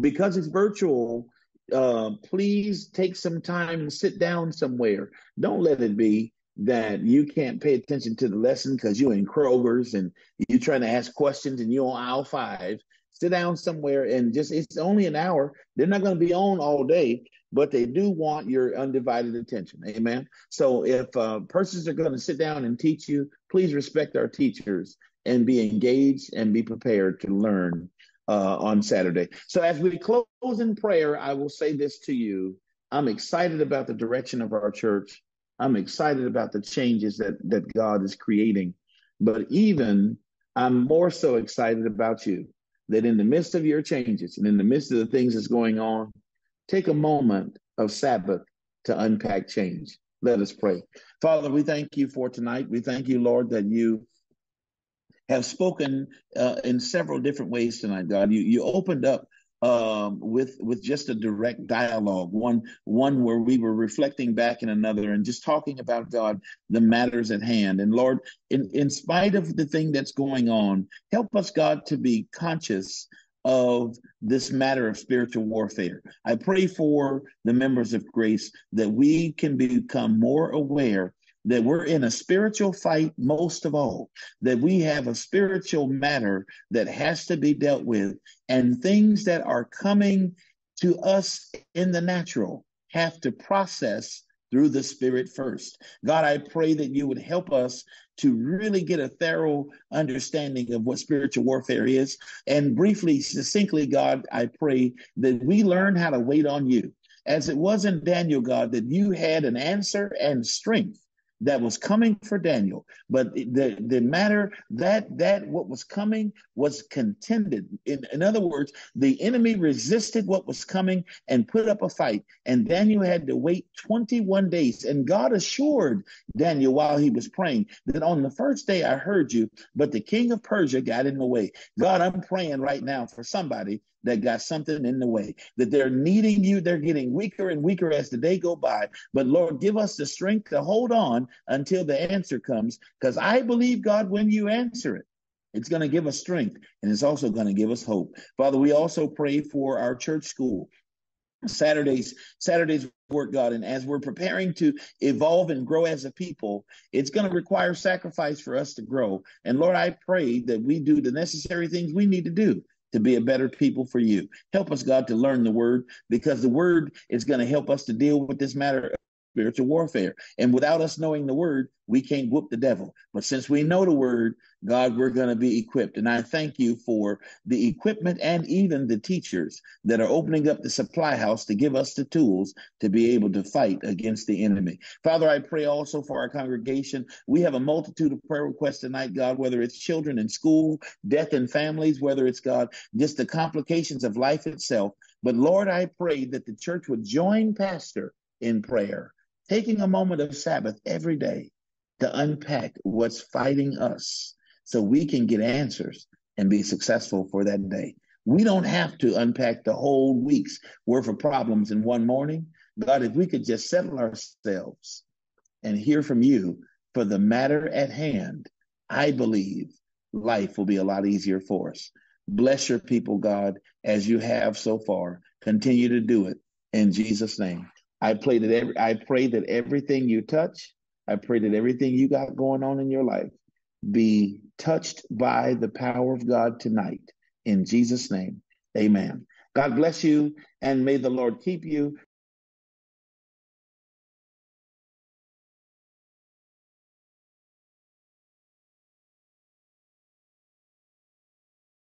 because it's virtual, uh, please take some time and sit down somewhere. Don't let it be that you can't pay attention to the lesson because you're in Kroger's and you're trying to ask questions and you're on aisle five. Sit down somewhere and just, it's only an hour. They're not going to be on all day, but they do want your undivided attention. Amen. So if uh, persons are going to sit down and teach you, please respect our teachers and be engaged and be prepared to learn uh, on Saturday. So as we close in prayer, I will say this to you. I'm excited about the direction of our church. I'm excited about the changes that, that God is creating. But even I'm more so excited about you that in the midst of your changes and in the midst of the things that's going on, take a moment of Sabbath to unpack change. Let us pray. Father, we thank you for tonight. We thank you, Lord, that you have spoken uh, in several different ways tonight, God. You you opened up um, with with just a direct dialogue, one one where we were reflecting back in another and just talking about God, the matters at hand. And Lord, in, in spite of the thing that's going on, help us, God, to be conscious of this matter of spiritual warfare. I pray for the members of grace that we can become more aware that we're in a spiritual fight most of all, that we have a spiritual matter that has to be dealt with, and things that are coming to us in the natural have to process through the spirit first. God, I pray that you would help us to really get a thorough understanding of what spiritual warfare is. And briefly, succinctly, God, I pray that we learn how to wait on you. As it was in Daniel, God, that you had an answer and strength that was coming for Daniel. But the, the matter that that what was coming was contended. In, in other words, the enemy resisted what was coming and put up a fight. And Daniel had to wait 21 days. And God assured Daniel while he was praying that on the first day I heard you, but the king of Persia got in the way. God, I'm praying right now for somebody that got something in the way, that they're needing you. They're getting weaker and weaker as the day go by. But Lord, give us the strength to hold on until the answer comes, because I believe, God, when you answer it, it's going to give us strength and it's also going to give us hope. Father, we also pray for our church school. Saturdays, Saturdays work, God. And as we're preparing to evolve and grow as a people, it's going to require sacrifice for us to grow. And Lord, I pray that we do the necessary things we need to do to be a better people for you. Help us, God, to learn the word because the word is going to help us to deal with this matter spiritual warfare. And without us knowing the word, we can't whoop the devil. But since we know the word, God, we're going to be equipped. And I thank you for the equipment and even the teachers that are opening up the supply house to give us the tools to be able to fight against the enemy. Father, I pray also for our congregation. We have a multitude of prayer requests tonight, God, whether it's children in school, death in families, whether it's, God, just the complications of life itself. But Lord, I pray that the church would join Pastor in prayer taking a moment of Sabbath every day to unpack what's fighting us so we can get answers and be successful for that day. We don't have to unpack the whole week's worth of problems in one morning. God, if we could just settle ourselves and hear from you for the matter at hand, I believe life will be a lot easier for us. Bless your people, God, as you have so far. Continue to do it in Jesus' name. I pray that every, I pray that everything you touch, I pray that everything you got going on in your life be touched by the power of God tonight. In Jesus' name, amen. God bless you and may the Lord keep you.